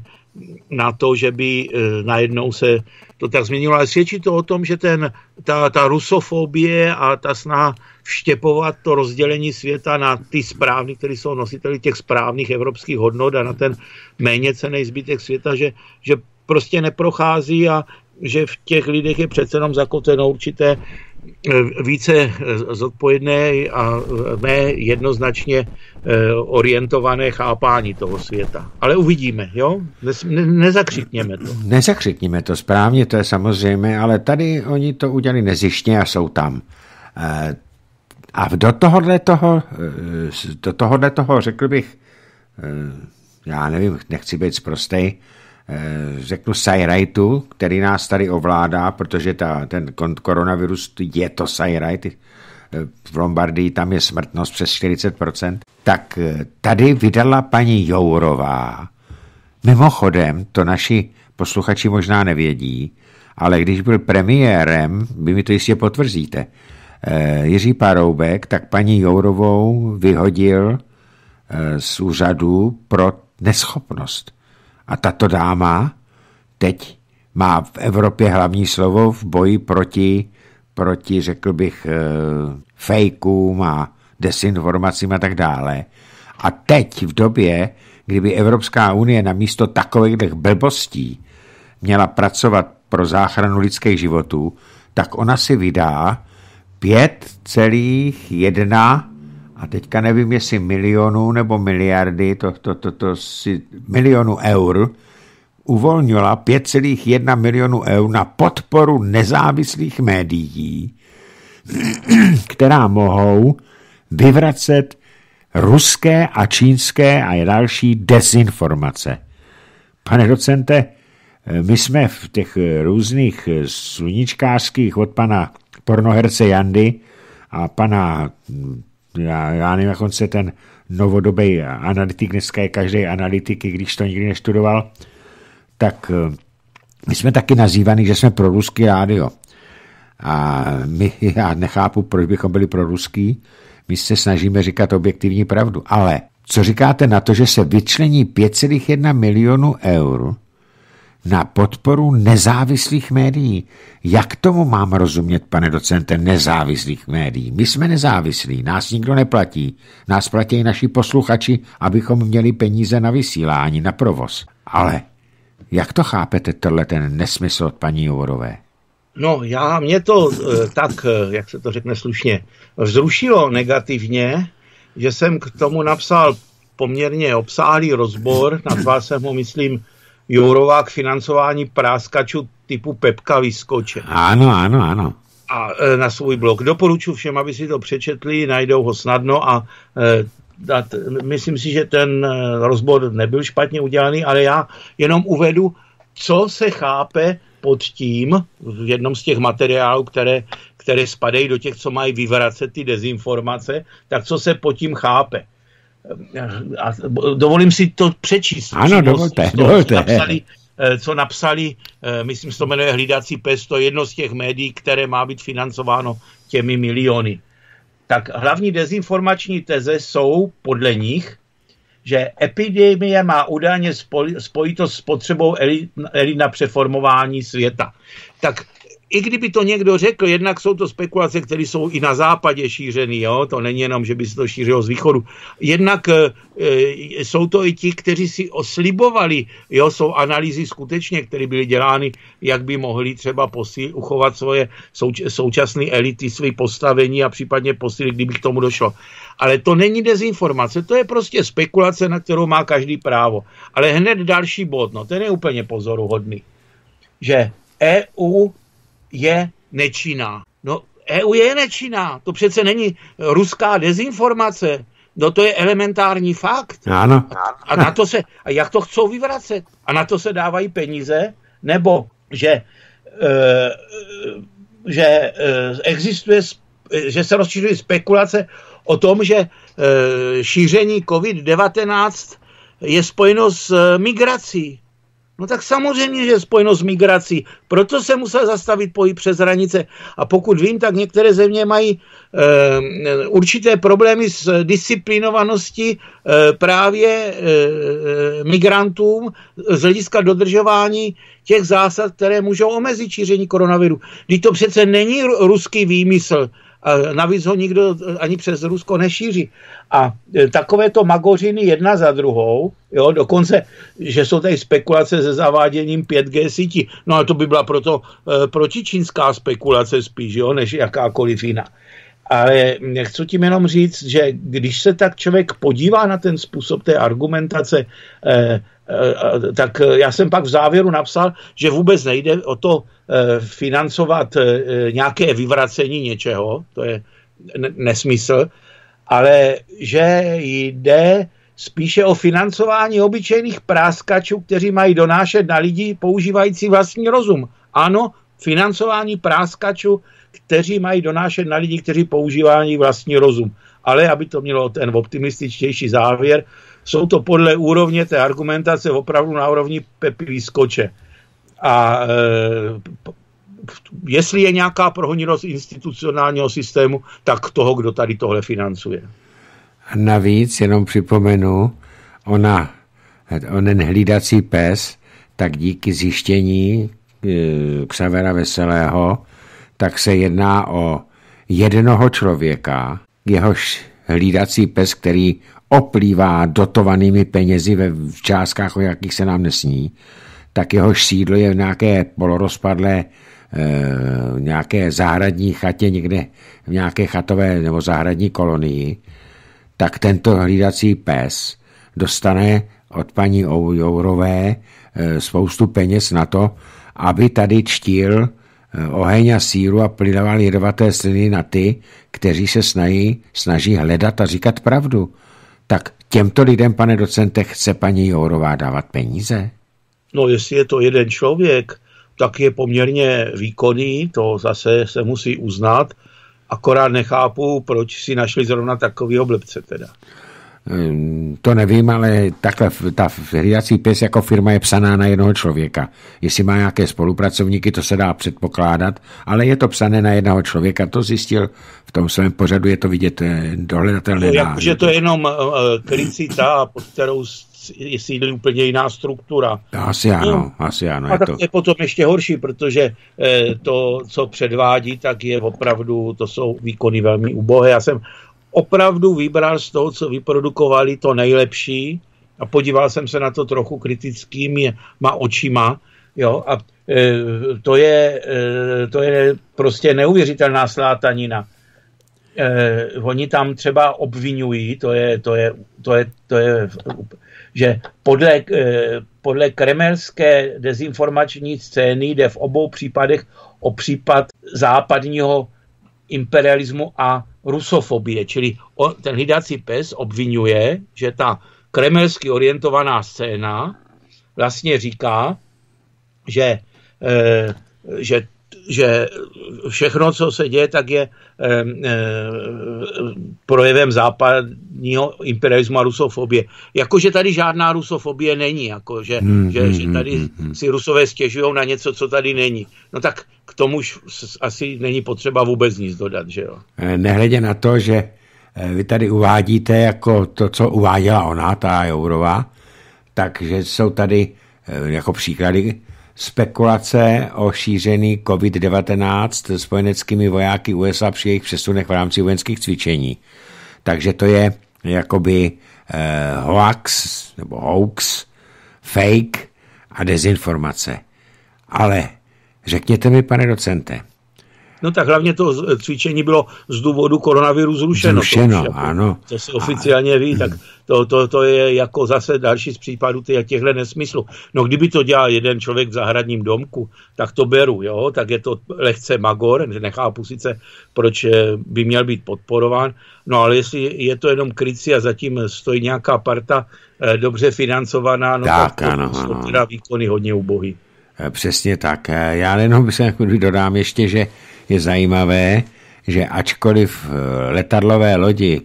na to, že by e, najednou se to tak změnilo. Ale svědčí to o tom, že ten, ta, ta rusofobie a ta snaha vštěpovat to rozdělení světa na ty správní, kteří jsou nositeli těch správných evropských hodnot a na ten méně cený zbytek světa, že, že prostě neprochází a že v těch lidech je přece jenom zakotveno určité více eh, zodpovědné a ne jednoznačně eh, orientované chápání toho světa. Ale uvidíme, jo? Ne, nezakřikněme to. Nezakřikněme to správně, to je samozřejmě, ale tady oni to udělali nezištně a jsou tam. A do tohohle toho, do tohohle toho řekl bych, já nevím, nechci být zprostej, Eh, řeknu Sajrajtu, který nás tady ovládá, protože ta, ten koronavirus je to Sajrajt, eh, v Lombardii tam je smrtnost přes 40%, tak eh, tady vydala paní Jourová. Mimochodem, to naši posluchači možná nevědí, ale když byl premiérem, vy mi to jistě potvrzíte, Jiří Paroubek, tak paní Jourovou vyhodil z úřadu pro neschopnost. A tato dáma teď má v Evropě hlavní slovo v boji proti, proti řekl bych, eh, fejkům a desinformacím a tak dále. A teď v době, kdyby Evropská unie na místo takových blbostí měla pracovat pro záchranu lidských životů, tak ona si vydá 5,1 a teďka nevím, jestli milionů nebo miliardy, to, to, to, to si, milionů eur, uvolnila 5,1 milionu eur na podporu nezávislých médií, která mohou vyvracet ruské a čínské a další dezinformace. Pane docente, my jsme v těch různých sluníčkářských od pana pornoherce Jandy a pana já, já nevím, jak on se ten novodobý analytik, dneska je každý analytik, i když to nikdy neštudoval, tak eh, my jsme taky nazývaný, že jsme pro ruský rádio. A my, já nechápu, proč bychom byli pro ruský, my se snažíme říkat objektivní pravdu. Ale co říkáte na to, že se vyčlení 5,1 milionu eur na podporu nezávislých médií. Jak tomu mám rozumět, pane docente, nezávislých médií? My jsme nezávislí, nás nikdo neplatí. Nás platí naši posluchači, abychom měli peníze na vysílání, na provoz. Ale jak to chápete, tohle ten nesmysl od paní Jovorové? No, já, mě to eh, tak, eh, jak se to řekne slušně, vzrušilo negativně, že jsem k tomu napsal poměrně obsáhlý rozbor, nazval jsem ho, myslím, Jourová k financování práskačů typu Pepka Vyskoče. Ano, ano, ano. A e, na svůj blog. Doporučuji všem, aby si to přečetli, najdou ho snadno a e, myslím si, že ten rozbor nebyl špatně udělaný, ale já jenom uvedu, co se chápe pod tím v jednom z těch materiálů, které, které spadají do těch, co mají vyvracet ty dezinformace, tak co se pod tím chápe. A dovolím si to přečíst. Ano, dovolte, dovolte. Napsali, Eh, co napsali, eh, myslím, že to jmenuje Hlídací pes, to je jedno z těch médií, které má být financováno těmi miliony. Tak hlavní dezinformační teze jsou podle nich, že epidemie má údajně spojitost s potřebou elit, elit na přeformování světa. Tak i kdyby to někdo řekl, jednak jsou to spekulace, které jsou i na západě šířeny, jo? to není jenom, že by se to šířilo z východu. Jednak e, jsou to i ti, kteří si oslibovali, jo? jsou analýzy skutečně, které byly dělány, jak by mohli třeba posíl, uchovat svoje souč, současné elity, své postavení a případně posílit, kdyby k tomu došlo. Ale to není dezinformace, to je prostě spekulace, na kterou má každý právo. Ale hned další bod, no ten je úplně pozoruhodný, že EU je nečinná. No EU je nečinná, to přece není ruská dezinformace, no to je elementární fakt. Ano. A na to se, a jak to chcou vyvracet? A na to se dávají peníze? Nebo že, e, že e, existuje, že se rozšiřují spekulace o tom, že e, šíření COVID-19 je spojeno s migrací. No tak samozřejmě, že je spojeno s migrací. Proto se musel zastavit pohyb přes hranice. A pokud vím, tak některé země mají e, určité problémy s disciplinovaností e, právě e, migrantům z hlediska dodržování těch zásad, které můžou omezit šíření koronaviru. Když to přece není ruský výmysl. Navíc ho nikdo ani přes Rusko nešíří. A e, takovéto magořiny jedna za druhou, jo, dokonce, že jsou tady spekulace se zaváděním 5G sítí. No a to by byla proto e, protičínská spekulace spíš, jo, než jakákoliv jiná. Ale chci tím jenom říct, že když se tak člověk podívá na ten způsob té argumentace, eh, tak já jsem pak v závěru napsal, že vůbec nejde o to eh, financovat eh, nějaké vyvracení něčeho, to je nesmysl, ale že jde spíše o financování obyčejných práskačů, kteří mají donášet na lidi používající vlastní rozum. Ano, financování práskačů, kteří mají donášet na lidi, kteří používají vlastní rozum. Ale aby to mělo ten optimističtější závěr, jsou to podle úrovně té argumentace opravdu na úrovni Pepy výskoče. A e, jestli je nějaká prohonilost institucionálního systému, tak toho, kdo tady tohle financuje. A navíc, jenom připomenu, ona, onen hlídací pes, tak díky zjištění e, Xavera Veselého, tak se jedná o jednoho člověka, jehož hlídací pes, který oplývá dotovanými penězi ve částkách, o jakých se nám nesní, tak jehož sídlo je v nějaké polorozpadlé e, nějaké zahradní chatě někde v nějaké chatové nebo zahradní kolonii, tak tento hlídací pes dostane od paní Jourové e, spoustu peněz na to, aby tady čtil Eh, oheň a síru a plynoval jedovaté sliny na ty, kteří se snaží, snaží hledat a říkat pravdu. Tak těmto lidem, pane docente, chce paní Jourová dávat peníze? No, jestli je to jeden člověk, tak je poměrně výkonný, to zase se musí uznat, akorát nechápu, proč si našli zrovna takový oblebce teda. Ehm, to nevím, ale takhle ta hlídací pes jako firma je psaná na jednoho člověka. Jestli má nějaké spolupracovníky, to se dá předpokládat, ale je to psané na jednoho člověka, to zjistil v tom svém pořadu, je to vidět eh, dohledatelné. No, že to je jenom uh, kricita, pod kterou je sídlí úplně jiná struktura. Asi ano, no, asi ano. A je tak to... je potom ještě horší, protože eh, to, co předvádí, tak je opravdu, to jsou výkony velmi ubohé. Já jsem opravdu vybral z toho, co vyprodukovali, to nejlepší a podíval jsem se na to trochu kritickými má očima, jo, a e, to, je, e, to je prostě neuvěřitelná slátanina. E, oni tam třeba obvinují, to je, to je, to je, to je že podle, e, podle kremelské dezinformační scény jde v obou případech o případ západního imperialismu a rusofobie. Čili on, ten hlídací pes obvinuje, že ta kremelsky orientovaná scéna vlastně říká, že, e, že že všechno, co se děje, tak je e, e, projevem západního imperialismu a rusofobie. Jakože tady žádná rusofobie není, jako že, hmm, že, hmm, že tady hmm, hmm. si rusové stěžují na něco, co tady není. No tak k tomu už asi není potřeba vůbec nic dodat, že jo. Eh, nehledě na to, že vy tady uvádíte jako to, co uváděla ona, ta Jourová, takže jsou tady jako příklady spekulace o šíření COVID-19 spojeneckými vojáky USA při jejich přesunech v rámci vojenských cvičení. Takže to je jakoby eh, hoax nebo hoax, fake a dezinformace. Ale řekněte mi, pane docente, No tak hlavně to cvičení bylo z důvodu koronaviru zrušeno. Zrušeno, to, ano. To se oficiálně ví, tak to, to, to je jako zase další z případů těchto nesmyslů. No kdyby to dělal jeden člověk v zahradním domku, tak to beru, jo, tak je to lehce magor, nechápu sice, proč eh, by měl být podporován, no ale jestli je to jenom krycí a zatím stojí nějaká parta eh, dobře financovaná, no tak, tak ano, to jsou teda výkony hodně ubohý. Eh, přesně tak. Já jenom se dodám ještě, že je zajímavé, že ačkoliv letadlové lodi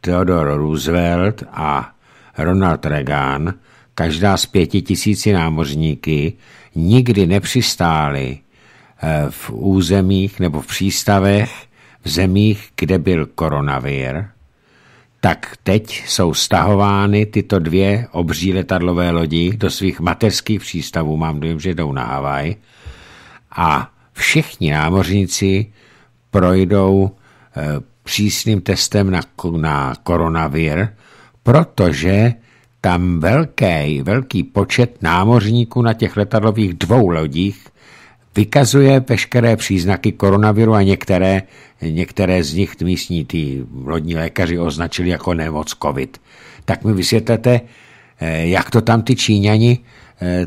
Theodore Roosevelt a Ronald Reagan, každá z pěti tisíci námořníky, nikdy nepřistáli eh, v územích nebo v přístavech v zemích, kde byl koronavir, tak teď jsou stahovány tyto dvě obří letadlové lodi do svých mateřských přístavů, mám dojem, že jdou na Havaj, a všichni námořníci projdou eh, přísným testem na, na koronavir, protože tam velký, velký počet námořníků na těch letadlových dvou lodích vykazuje veškeré příznaky koronaviru a některé, některé z nich místní ty lodní lékaři označili jako nemoc COVID. Tak mi vysvětlete, eh, jak to tam ty Číňani,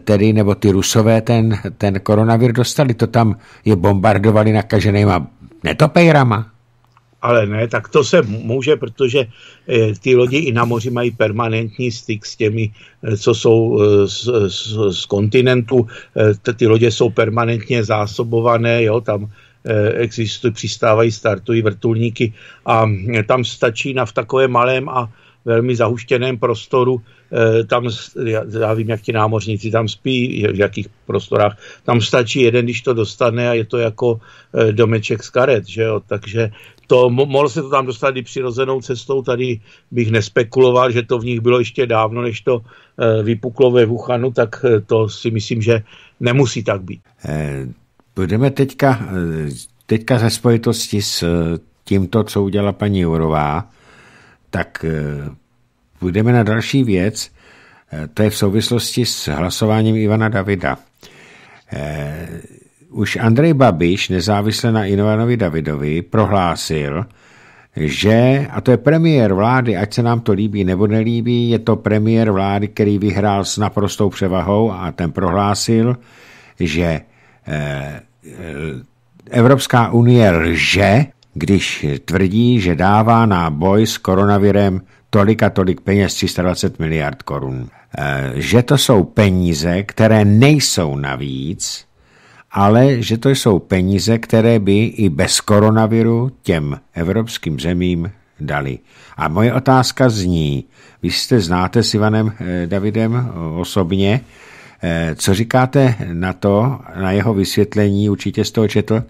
tedy nebo ty Rusové ten, ten koronavir dostali, to tam je bombardovali nakaženýma netopejrama. Ale ne, tak to se může, protože eh, ty lodi i na moři mají permanentní styk s těmi, eh, co jsou eh, z, z, z kontinentu. Ty lodě jsou permanentně zásobované, jo, tam existují, přistávají, startují vrtulníky a tam stačí na v takovém malém a velmi zahuštěném prostoru, tam, já vím, jak ti námořníci tam spí, v jakých prostorách, tam stačí jeden, když to dostane a je to jako domeček z karet, že jo, takže to mohlo se to tam dostat i přirozenou cestou, tady bych nespekuloval, že to v nich bylo ještě dávno, než to eh, vypuklo ve Wuhanu, tak eh, to si myslím, že nemusí tak být. Eh, budeme teďka, teďka ze spojitosti s tímto, co udělala paní Jourová, tak půjdeme na další věc, to je v souvislosti s hlasováním Ivana Davida. Už Andrej Babiš, nezávisle na Ivanovi Davidovi, prohlásil, že, a to je premiér vlády, ať se nám to líbí nebo nelíbí, je to premiér vlády, který vyhrál s naprostou převahou a ten prohlásil, že eh, Evropská unie lže, když tvrdí, že dává na boj s koronavirem tolik a tolik peněz, 320 miliard korun. Eh, že to jsou peníze, které nejsou navíc, ale že to jsou peníze, které by i bez koronaviru těm evropským zemím dali. A moje otázka zní, vy jste znáte s Ivanem eh, Davidem osobně, eh, co říkáte na to, na jeho vysvětlení, určitě z toho četl,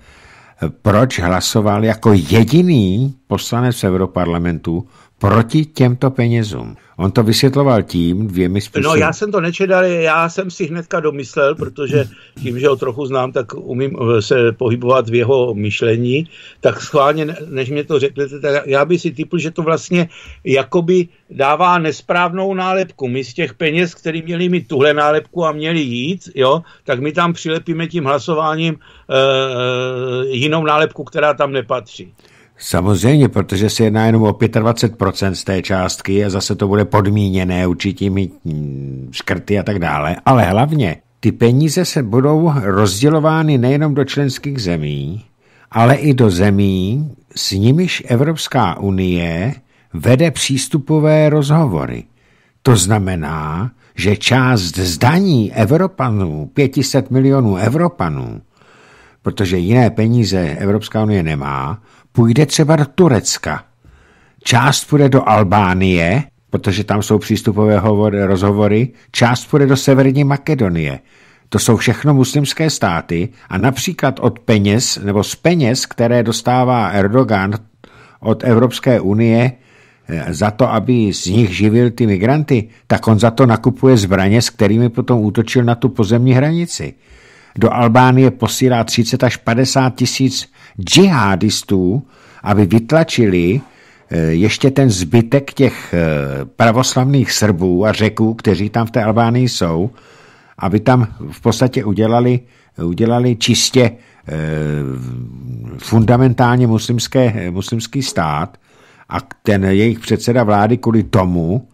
proč hlasoval jako jediný poslanec Europarlamentu proti těmto penězům. On to vysvětloval tím dvěmi způsoby. No já jsem to nečedal, já jsem si hnedka domyslel, protože tím, že ho trochu znám, tak umím eh, se pohybovat v jeho myšlení, tak schválně, než mě to řeknete, tak já bych si typl, že to vlastně jakoby dává nesprávnou nálepku. My z těch peněz, který měli mít tuhle nálepku a měli jít, jo, tak my tam přilepíme tím hlasováním e, jinou nálepku, která tam nepatří. Samozřejmě, protože se jedná jenom o 25% z té částky a zase to bude podmíněné určitými mm, škrty a tak dále. Ale hlavně ty peníze se budou rozdělovány nejenom do členských zemí, ale i do zemí, s nimiž Evropská unie vede přístupové rozhovory. To znamená, že část zdaní Evropanů, 500 milionů Evropanů, protože jiné peníze Evropská unie nemá, půjde třeba do Turecka. Část půjde do Albánie, protože tam jsou přístupové hovory, rozhovory, část půjde do Severní Makedonie. To jsou všechno muslimské státy a například od peněz, nebo z peněz, které dostává Erdogan od Evropské unie, eh, za to, aby z nich živil ty migranty, tak on za to nakupuje zbraně, s kterými potom útočil na tu pozemní hranici. Do Albánie posílá 30 až 50 tisíc džihadistů, aby vytlačili eh, ještě ten zbytek těch eh, pravoslavných Srbů a řeků, kteří tam v té Albánii jsou, aby tam v podstatě udělali, udělali čistě eh, fundamentálně muslimské, muslimský stát a ten jejich předseda vlády kvůli tomu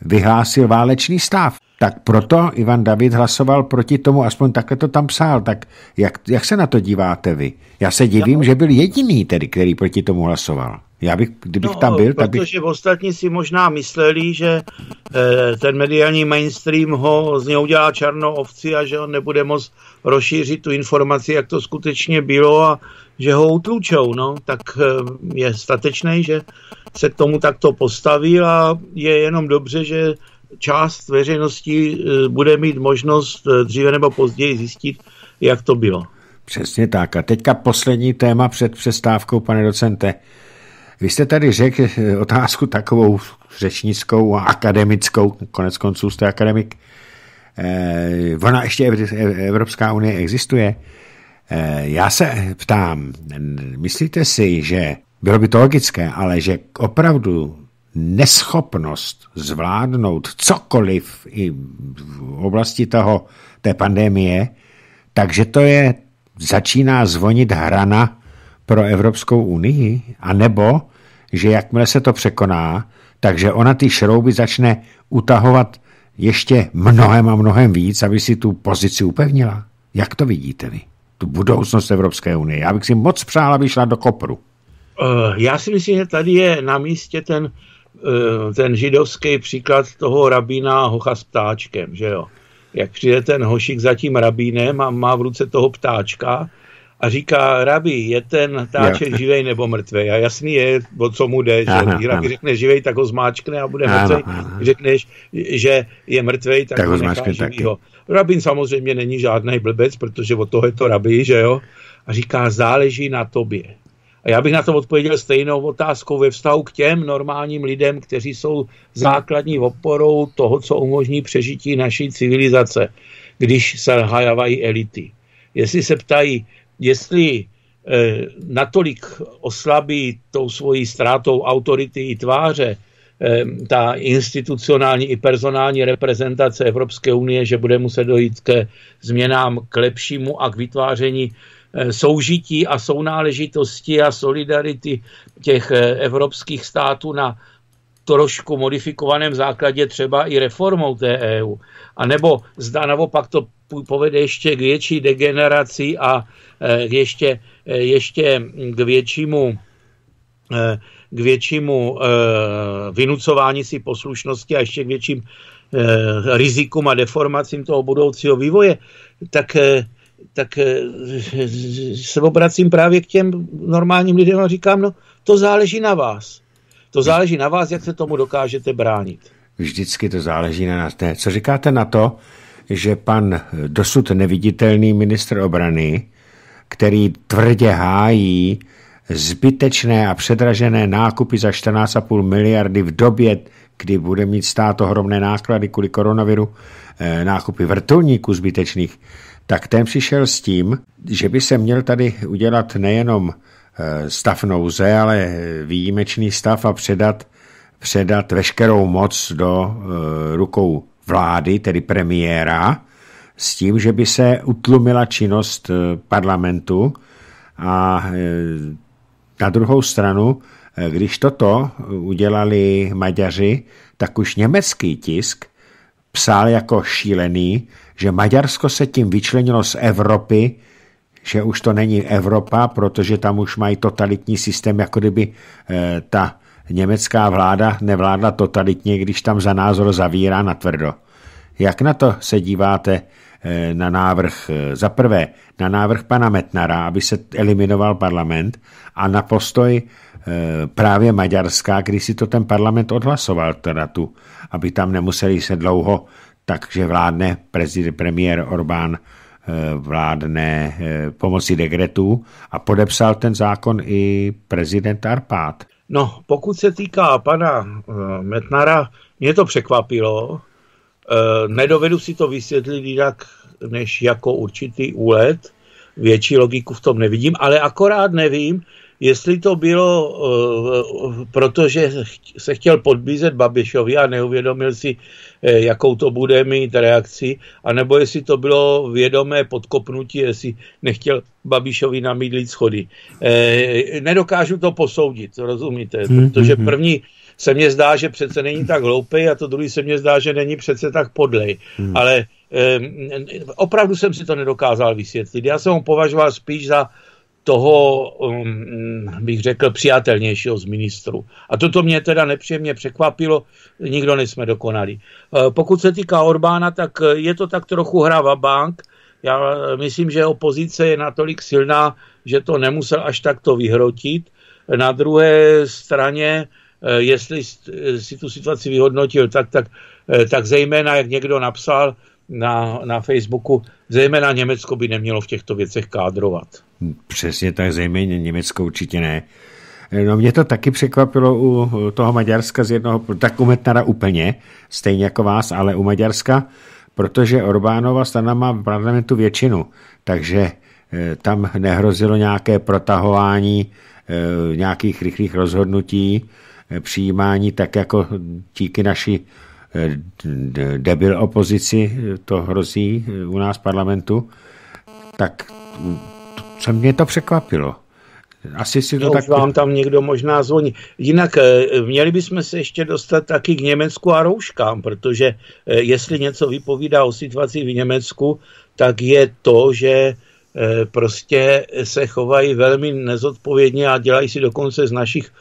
vyhlásil válečný stav. Tak proto Ivan David hlasoval proti tomu, aspoň takhle to tam psal. Tak jak, jak se na to díváte vy? Já se divím, že byl jediný tedy, který proti tomu hlasoval. Já bych, kdybych no, tam byl, tak bych... Protože ostatní si možná mysleli, že eh, ten mediální mainstream ho z něho udělá černou ovci a že on nebude moct rozšířit tu informaci, jak to skutečně bylo a že ho utlučou. No, tak eh, je statečný, že se k tomu takto postaví a je jenom dobře, že část veřejnosti eh, bude mít možnost eh, dříve nebo později zjistit, jak to bylo. Přesně tak. A teďka poslední téma před přestávkou, pane docente. Vy jste tady řekl eh, otázku takovou řečnickou a akademickou, konec konců jste akademik. Ona ještě Evropská unie existuje. Já se ptám, myslíte si, že bylo by to logické, ale že opravdu neschopnost zvládnout cokoliv i v oblasti toho, té pandemie, takže to je, začíná zvonit hrana pro Evropskou unii, anebo, že jakmile se to překoná, takže ona ty šrouby začne utahovat ještě mnohem a mnohem víc, aby si tu pozici upevnila. Jak to vidíte vy? Tu budoucnost Evropské unie. Já bych si moc přál, aby šla do kopru. Uh, já si myslím, že tady je na místě ten Eh, ten židovský příklad toho rabína hocha s ptáčkem, že jo. Jak přijde ten hošik za tím rabínem a má v ruce toho ptáčka a říká, rabi, je ten ptáček jo. živej nebo mrtvý? A jasný je, o co mu jde, že ano, když rabi řekne živej, tak ho zmáčkne a bude mrtvý. Řekneš, že je mrtvý, tak, tak ho nechá živýho. Rabín samozřejmě není žádný blbec, protože od toho je to rabi, že jo. A říká, záleží na tobě. A já bych na to odpověděl stejnou otázkou ve vztahu k těm normálním lidem, kteří jsou základní oporou toho, co umožní přežití naší civilizace, když se hajávají elity. Jestli se ptají, jestli eh, natolik oslabí tou svojí ztrátou autority i tváře eh, ta institucionální i personální reprezentace Evropské unie, že bude muset dojít ke změnám k lepšímu a k vytváření soužití a sounáležitosti a solidarity těch eh, evropských států na trošku modifikovaném základě třeba i reformou té EU. A nebo zda naopak to povede ještě k větší degeneraci a eh, ještě, ještě k většímu k většímu vynucování si poslušnosti a ještě k větším rizikům a deformacím toho budoucího vývoje, tak tak eh, se obracím právě k těm normálním lidem a říkám, no to záleží na vás. To záleží na vás, jak se tomu dokážete bránit. Vždycky to záleží na nás. Co říkáte na to, že pan dosud neviditelný ministr obrany, který tvrdě hájí zbytečné a předražené nákupy za 14,5 miliardy v době, kdy bude mít stát ohromné náklady kvůli koronaviru, eh, nákupy vrtulníků zbytečných, tak ten přišel s tím, že by se měl tady udělat nejenom eh, stav nouze, ale výjimečný stav a předat, předat veškerou moc do eh, rukou vlády, tedy premiéra, s tím, že by se utlumila činnost eh, parlamentu. A na druhou stranu, když toto udělali Maďaři, tak už německý tisk psal jako šílený, že Maďarsko se tím vyčlenilo z Evropy, že už to není Evropa, protože tam už mají totalitní systém, jako kdyby eh, ta německá vláda nevládla totalitně, když tam za názor zavírá na tvrdo. Jak na to se díváte eh, na návrh, eh, za prvé na návrh pana Metnara, aby se eliminoval parlament a na postoj právě Maďarská, když si to ten parlament odhlasoval, teda tu, aby tam nemuseli se dlouho, takže vládne prezident, premiér Orbán vládne pomocí dekretů a podepsal ten zákon i prezident Arpád. No, pokud se týká pana uh, Metnara, mě to překvapilo. Nedovedu si to vysvětlit jinak, než jako určitý úlet. Větší logiku v tom nevidím, ale akorát nevím, jestli to bylo, uh, protože se chtěl podbízet Babišovi a neuvědomil si, uh, jakou to bude mít reakci, anebo jestli to bylo vědomé podkopnutí, jestli nechtěl Babišovi namídlit schody. Uh, nedokážu to posoudit, rozumíte? Hmm, protože hmm, hmm. první se mně zdá, že přece není tak hloupý a to druhý se mně zdá, že není přece tak podlej. Hmm. Ale opravdu jsem si to nedokázal vysvětlit. Já jsem ho považoval spíš za toho, um, bych řekl, přijatelnějšího z ministru. A toto mě teda nepříjemně překvapilo, nikdo nejsme dokonali. Uh, pokud se týká Orbána, tak je to tak trochu hra bank. Já myslím, že opozice je natolik silná, že to nemusel až takto vyhrotit. Na druhé straně, uh, jestli si tu situaci vyhodnotil, tak, tak, uh, tak zejména, jak někdo napsal na, na Facebooku, zejména Německo by nemělo v těchto věcech kádrovat. Přesně tak, zejména Německo určitě ne. No mě to taky překvapilo u toho Maďarska z jednoho, tak u Metnara úplně, stejně jako vás, ale u Maďarska, protože Orbánova strana má v parlamentu většinu, takže eh, tam nehrozilo nějaké protahování eh, nějakých rychlých rozhodnutí, eh, přijímání, tak jako díky naší debil opozici to hrozí u nás v parlamentu, tak co mě to překvapilo. Asi si to tak... vám tam někdo možná zvoní. Jinak eh, měli bychom se ještě dostat taky k Německu a rouškám, protože eh, jestli něco vypovídá o situaci v Německu, tak je to, že eh, prostě se chovají velmi nezodpovědně a dělají si dokonce z našich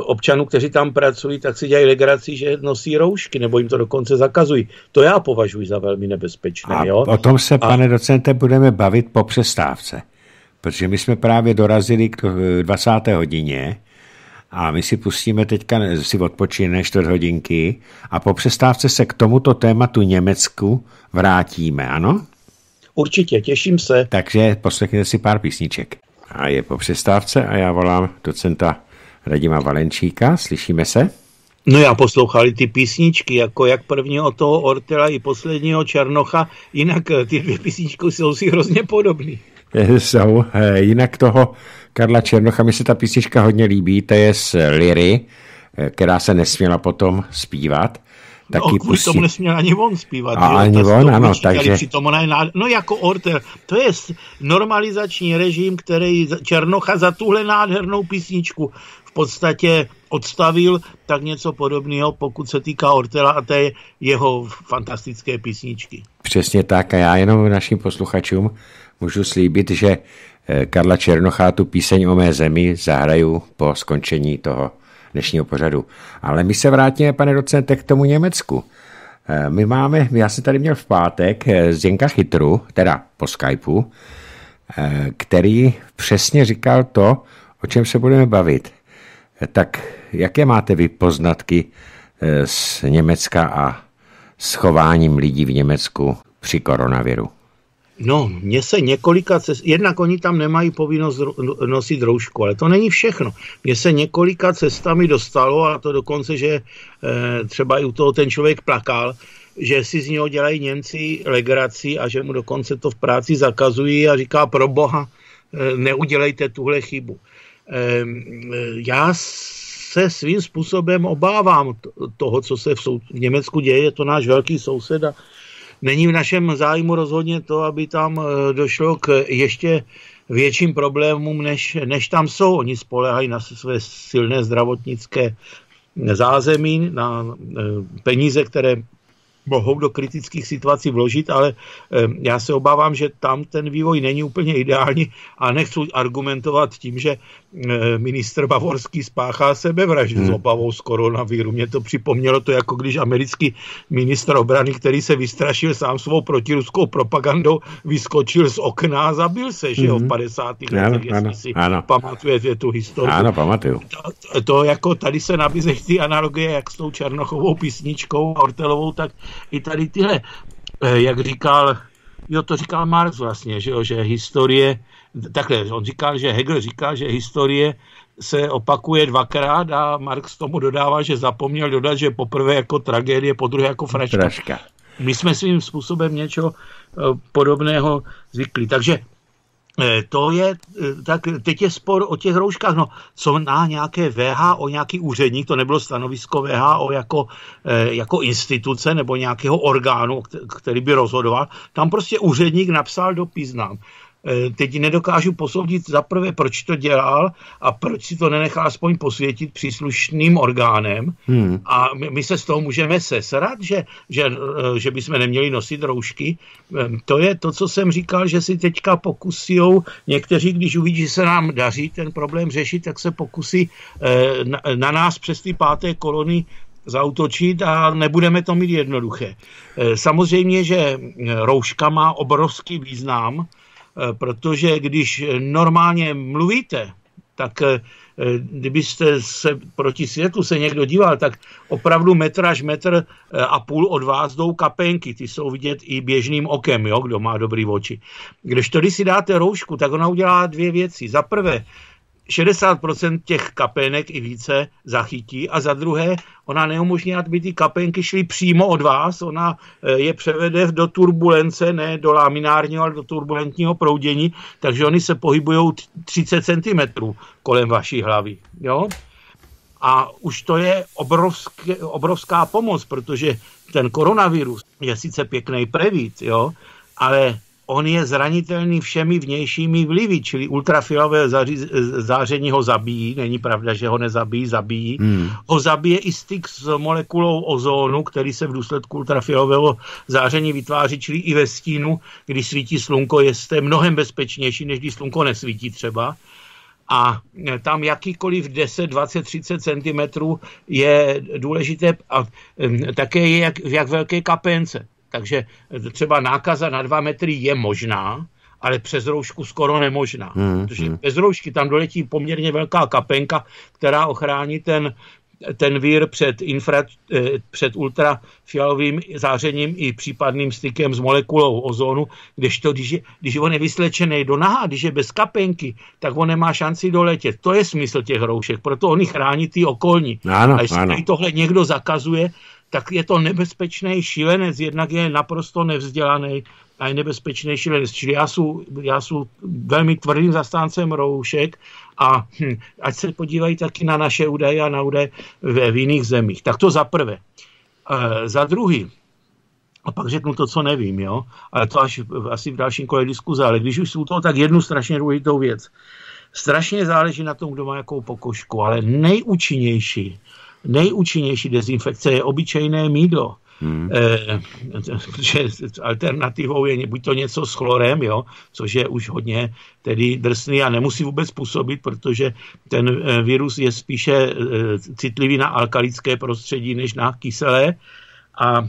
občanů, kteří tam pracují, tak si dělají legraci, že nosí roušky, nebo jim to dokonce zakazují. To já považuji za velmi nebezpečné. A jo? o tom se, a... pane docente, budeme bavit po přestávce protože my jsme právě dorazili k 20. hodině a my si pustíme teďka, si odpočine čtvrt hodinky a po přestávce se k tomuto tématu Německu vrátíme, ano? Určitě, těším se. Takže poslechněte si pár písniček. A je po přestávce a já volám docenta Radima Valenčíka. Slyšíme se? No já poslouchali ty písničky, jako jak prvního toho Ortela i posledního Černocha, jinak ty dvě písničky jsou si hrozně podobný jsou. Eh, jinak toho Karla Černocha, mi se ta písnička hodně líbí, to je z Liry, eh, která se nesměla potom zpívat. Taky no, pustí... tomu nesměl ani on zpívat. A ani on, ano, takže... Přitom ona je nád... No jako Orter, to je normalizační režim, který Černocha za tuhle nádhernou písničku v podstatě odstavil, tak něco podobného, pokud se týká Ortela a té jeho fantastické písničky. Přesně tak a já jenom našim posluchačům můžu slíbit, že eh, Karla Černochá tu píseň o mé zemi zahraju po skončení toho dnešního pořadu. Ale my se vrátíme, pane docente, k tomu Německu. Eh, my máme, já jsem tady měl v pátek eh, Zdenka Chytru, teda po Skypeu, který přesně říkal to, o čem se budeme bavit. Tak jaké máte vy poznatky z Německa a s chováním lidí v Německu při koronaviru? No, mně se několika cest, jednak oni tam nemají povinnost nosit roušku, ale to není všechno. Mně se několika cestami dostalo, a to dokonce, že e, třeba i u toho ten člověk plakal, že si z něho dělají Němci legraci a že mu dokonce to v práci zakazují a říká pro boha, e, neudělejte tuhle chybu. E, já se svým způsobem obávám toho, co se v, sou, v Německu děje, je to náš velký soused a není v našem zájmu rozhodně to, aby tam eh, došlo k ještě větším problémům, než, než tam jsou. Oni spolehají na své silné zdravotnické zázemí, na eh, peníze, které mohou do kritických situací vložit, ale já se obávám, že tam ten vývoj není úplně ideální a nechci argumentovat tím, že ministr Bavorský spáchá sebevraždu hmm. s obavou z koronaviru. Mě to připomnělo to, jako když americký ministr obrany, který se vystrašil sám svou protiruskou propagandou, vyskočil z okna a zabil se, že jo, v 50. Hmm. letech, jestli si ano. pamatujete tu historii. Ano, pamatuju. To, to jako tady se nabízejí ty analogie, jak s tou Černochovou písničkou Ortelovou, tak i tady tyhle, eh, jak říkal, jo, to říkal Marx vlastně, že, jo, že historie, takhle, on říkal, že Hegel říkal, že historie se opakuje dvakrát a Marx tomu dodává, že zapomněl dodat, že poprvé jako tragédie, po druhé jako fraška. fraška. My jsme svým způsobem něco eh, podobného zvykli. Takže to je, eh, tak teď je spor o těch rouškách, no co na nějaké VHO, nějaký úředník, to nebylo stanovisko VHO jako, eh, jako instituce nebo nějakého orgánu, který by rozhodoval, tam prostě úředník napsal dopis nám. Eh, teď nedokážu posoudit za prvé, proč to dělal a proč si to nenechá aspoň posvětit příslušným orgánem. Hmm. A my, my se z toho můžeme sesrat, že, že, eh, že bychom neměli nosit roušky. Eh, to je to, co jsem říkal, že si teďka pokusí někteří, když uvidí, že se nám daří ten problém řešit, tak se pokusí na, na nás přes ty páté kolony zautočit a nebudeme to mít jednoduché. Samozřejmě, že rouška má obrovský význam, protože když normálně mluvíte, tak eh, kdybyste se proti světlu se někdo díval, tak opravdu metr až metr eh, a půl od vás jdou kapenky. Ty jsou vidět i běžným okem, jo, kdo má dobrý oči. Když to, když si dáte roušku, tak ona udělá dvě věci. Za prvé, 60% těch kapenek i více zachytí a za druhé, ona neumožní, aby ty kapenky šly přímo od vás, ona eh, je převede do turbulence, ne do laminárního, ale do turbulentního proudění, takže oni se pohybují 30 cm kolem vaší hlavy. Jo? A už to je obrovské, obrovská pomoc, protože ten koronavirus je sice pěkný prevít, jo, ale on je zranitelný všemi vnějšími vlivy, čili ultrafilové záření ho zabíjí, není pravda, že ho nezabíjí, zabíjí. Hmm. Ho zabije i styk s molekulou ozónu, který se v důsledku ultrafilového záření vytváří, čili i ve stínu, když svítí slunko, je mnohem bezpečnější, než když slunko nesvítí třeba. A tam jakýkoliv 10, 20, 30 cm je důležité a také je jak, v jak velké kapence. Takže třeba nákaza na dva metry je možná, ale přes roušku skoro nemožná. Hmm, protože hmm. bez roušky tam doletí poměrně velká kapenka, která ochrání ten, ten vír před, infra, eh, před ultrafialovým zářením i případným stykem s molekulou ozónu, kdežto, když je, když on je vyslečený do nahá, když je bez kapenky, tak on nemá šanci doletět. To je smysl těch roušek, proto oni chrání ty okolní. Ano, a jestli ano. tohle někdo zakazuje, tak je to nebezpečný šílenec, jednak je naprosto nevzdělaný a je nebezpečný šílenec. Čili já jsem, já velmi tvrdým zastáncem roušek a hm, ať se podívají taky na naše údaje a na údaje v, v jiných zemích. Tak to za prvé. E, za druhý, a pak řeknu to, co nevím, jo? ale to až asi v dalším kole diskuze, ale když už jsou to, tak jednu strašně důležitou věc. Strašně záleží na tom, kdo má jakou pokožku, ale nejúčinnější nejúčinnější dezinfekce je obyčejné mídlo. Hmm. Eh, že alternativou je buď to něco s chlorem, jo, což je už hodně tedy drsný a nemusí vůbec působit, protože ten eh, virus je spíše eh, citlivý na alkalické prostředí než na kyselé. A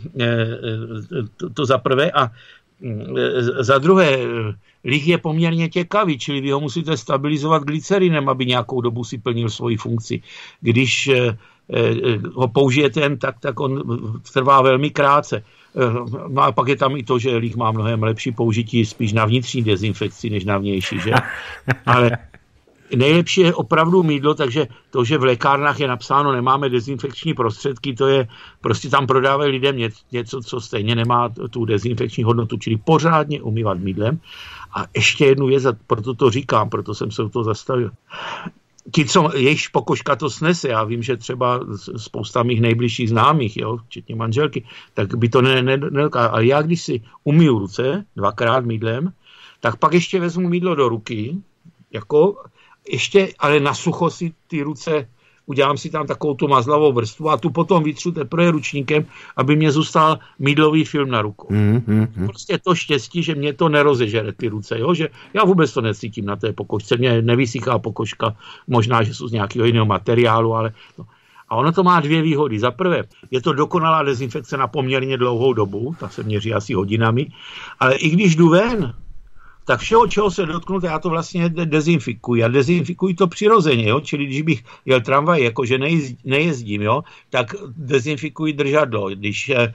to, to za prvé. A eh, za druhé, Lich je poměrně těkavý, čili vy ho musíte stabilizovat glycerinem, aby nějakou dobu si plnil svoji funkci. Když ho použijete jen tak, tak on trvá velmi krátce. Eh, no a pak je tam i to, že líh má mnohem lepší použití spíš na vnitřní dezinfekci, než na vnější, že? Ale nejlepší je opravdu mídlo, takže to, že v lékárnách je napsáno, nemáme dezinfekční prostředky, to je, prostě tam prodávají lidem něco, co stejně nemá tu dezinfekční hodnotu, čili pořádně umývat mídlem. A ještě jednu věc, proto to říkám, proto jsem se u toho zastavil ti, co jejichž pokožka to snese, já vím, že třeba spousta mých nejbližších známých, jo, včetně manželky, tak by to ne, ne, ne Ale já, když si umiju ruce dvakrát mídlem, tak pak ještě vezmu mídlo do ruky, jako ještě, ale na sucho si ty ruce udělám si tam takovou tu mazlavou vrstvu a tu potom vytřu teprve ručníkem, aby mě zůstal mídlový film na ruku. Mm, mm, mm. Prostě to štěstí, že mě to nerozežere ty ruce, jo? že já vůbec to necítím na té pokožce, mě nevysychá pokožka, možná, že jsou z nějakého jiného materiálu, ale no. A ono to má dvě výhody. Za prvé, je to dokonalá dezinfekce na poměrně dlouhou dobu, ta se měří asi hodinami, ale i když jdu ven, tak všeho, čeho se dotknu, já to vlastně dezinfikuji. A dezinfikuji to přirozeně, jo? čili když bych jel tramvaj, jakože nejezdím, jo? tak dezinfikuji držadlo. Když eh,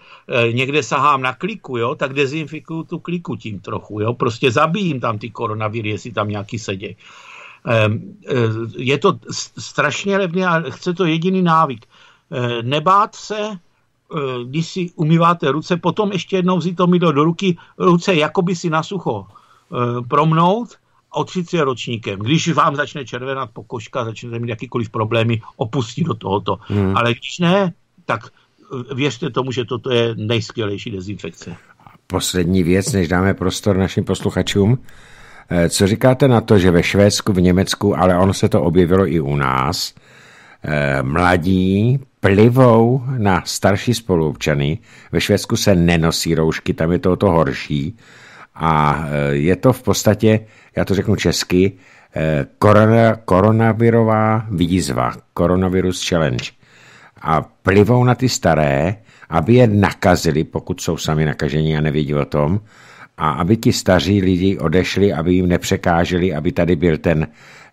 někde sahám na kliku, jo? tak dezinfikuji tu kliku tím trochu. Jo? Prostě zabijím tam ty koronaviry, jestli tam nějaký sedějí. Eh, je to strašně levné a chce to jediný návyk. Nebát se, když si umýváte ruce, potom ještě jednou vzít to mydlo do ruky, ruce jakoby si na sucho promnout a otřít si ročníkem. Když vám začne červenat pokožka, začnete mít jakýkoliv problémy, opustit do tohoto. Hmm. Ale když ne, tak věřte tomu, že toto je nejskvělejší dezinfekce. Poslední věc, než dáme prostor našim posluchačům. Eh, co říkáte na to, že ve Švédsku, v Německu, ale ono se to objevilo i u nás, eh, mladí plivou na starší spoluobčany. Ve Švédsku se nenosí roušky, tam je to o to horší. A eh, je to v podstatě, já to řeknu česky, korona, koronavirová výzva, koronavirus challenge. A plivou na ty staré, aby je nakazili, pokud jsou sami nakažení a nevědí o tom, a aby ti staří lidi odešli, aby jim nepřekáželi, aby tady byl ten,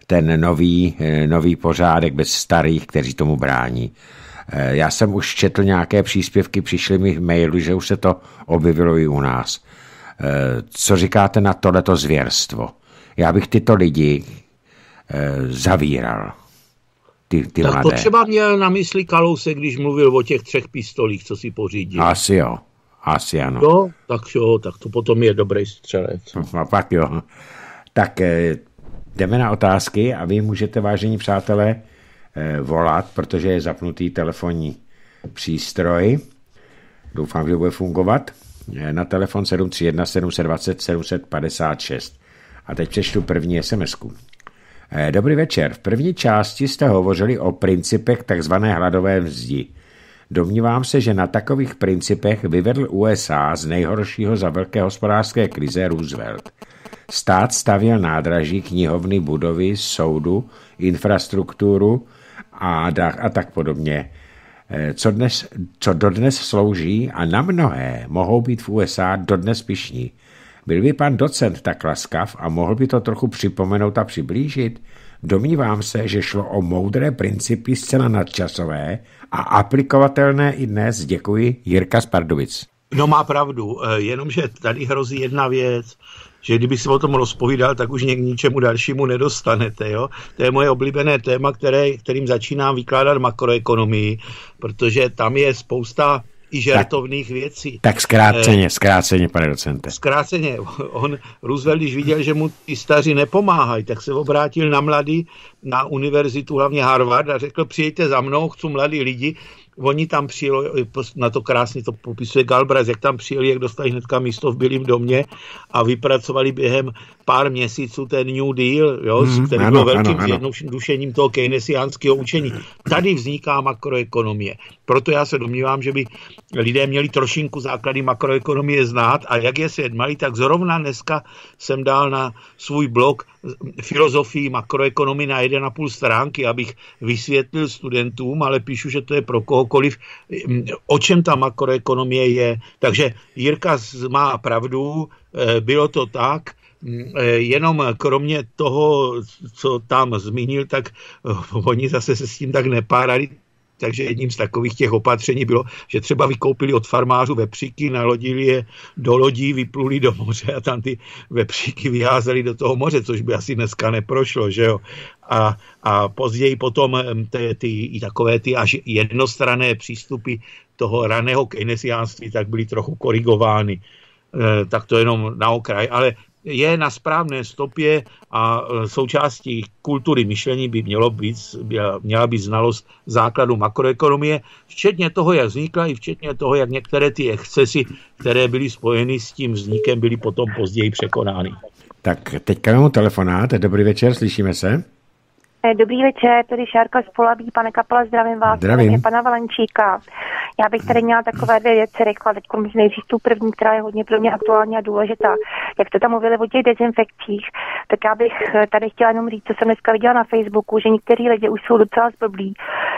ten nový, eh, nový pořádek bez starých, kteří tomu brání. Já jsem už četl nějaké příspěvky, přišly mi v mailu, že už se to objevilo i u nás. Eh, co říkáte na tohleto zvěrstvo? Já bych tyto lidi zavíral. Ty, ty tak mladé. to třeba měl na mysli Kalousek, když mluvil o těch třech pistolích, co si pořídil. Asi jo. Asi ano. No, tak jo, tak to potom je dobrý střelec. A pak jo. Tak eh, jdeme na otázky a vy můžete, vážení přátelé, eh, volat, protože je zapnutý telefonní přístroj. Doufám, že bude fungovat. Eh, na telefon 731 720 756. A teď přečtu první sms -ku. Dobrý večer. V první části jste hovořili o principech takzvané hladové vzdi. Domnívám se, že na takových principech vyvedl USA z nejhoršího za velké hospodářské krize Roosevelt. Stát stavěl nádraží, knihovny, budovy, soudu, infrastrukturu a, a tak podobně, eh, co, dnes, co dodnes slouží a na mnohé mohou být v USA dodnes pišní. Byl by pan docent tak laskav a mohl by to trochu připomenout a přiblížit? Domnívám se, že šlo o moudré principy zcela nadčasové a aplikovatelné i dnes. Děkuji, Jirka z Pardubic. No má pravdu, eh, jenomže tady hrozí jedna věc, že kdyby si o tom rozpovídal, tak už k ničemu dalšímu nedostanete. Jo? To je moje oblíbené téma, které, kterým začínám vykládat makroekonomii, protože tam je spousta i žertovných tak, věcí. Tak zkráceně, eh, zkráceně, pane docente. Zkráceně. On, Roosevelt, když viděl, že mu ty staří nepomáhají, tak se obrátil na mladý, na univerzitu, hlavně Harvard a řekl, přijďte za mnou, chci mladí lidi, Oni tam přijeli, na to krásně to popisuje Galbraith, jak tam přijeli, jak dostali hnedka místo v Bílém domě a vypracovali během pár měsíců ten New Deal, jo, mm, který ano, byl velkým zjednodušením toho keynesiánského učení. Tady vzniká makroekonomie. Proto já se domnívám, že by lidé měli trošinku základy makroekonomie znát a jak je svět malý, tak zrovna dneska jsem dal na svůj blog filozofii makroekonomii na 1,5 stránky, abych vysvětlil studentům, ale píšu, že to je pro kohokoliv, o čem ta makroekonomie je. Takže Jirka má pravdu, eh, bylo to tak, eh, jenom kromě toho, co tam zmínil, tak eh, oni zase se s tím tak nepárali, takže jedním z takových těch opatření bylo, že třeba vykoupili od farmářů vepříky, nalodili je do lodí, vypluli do moře a tam ty vepříky vyházeli do toho moře, což by asi dneska neprošlo, že jo. A, a později potom ty, ty, i takové ty až jednostrané přístupy toho raného keynesiánství tak byly trochu korigovány. E, tak to jenom na okraj. Ale je na správné stopě a e, součástí kultury myšlení by mělo být, měla být znalost základu makroekonomie, včetně toho, jak vznikla i včetně toho, jak některé ty excesy, které byly spojeny s tím vznikem, byly potom později překonány. Tak teďka mám telefonát. Dobrý večer, slyšíme se? Eh, dobrý večer, tady Šárka z Polabí, pane Kapela, zdravím vás. Zdravím. Pana Valenčíka. Já bych tady měla takové dvě věci rychle. Teď nejdřív tu první, která je hodně pro mě aktuální a důležitá. Jak jste tam mluvili o těch dezinfekcích, tak já bych eh, tady chtěla jenom říct, co jsem dneska viděla na Facebooku, že někteří lidé už jsou docela zblblí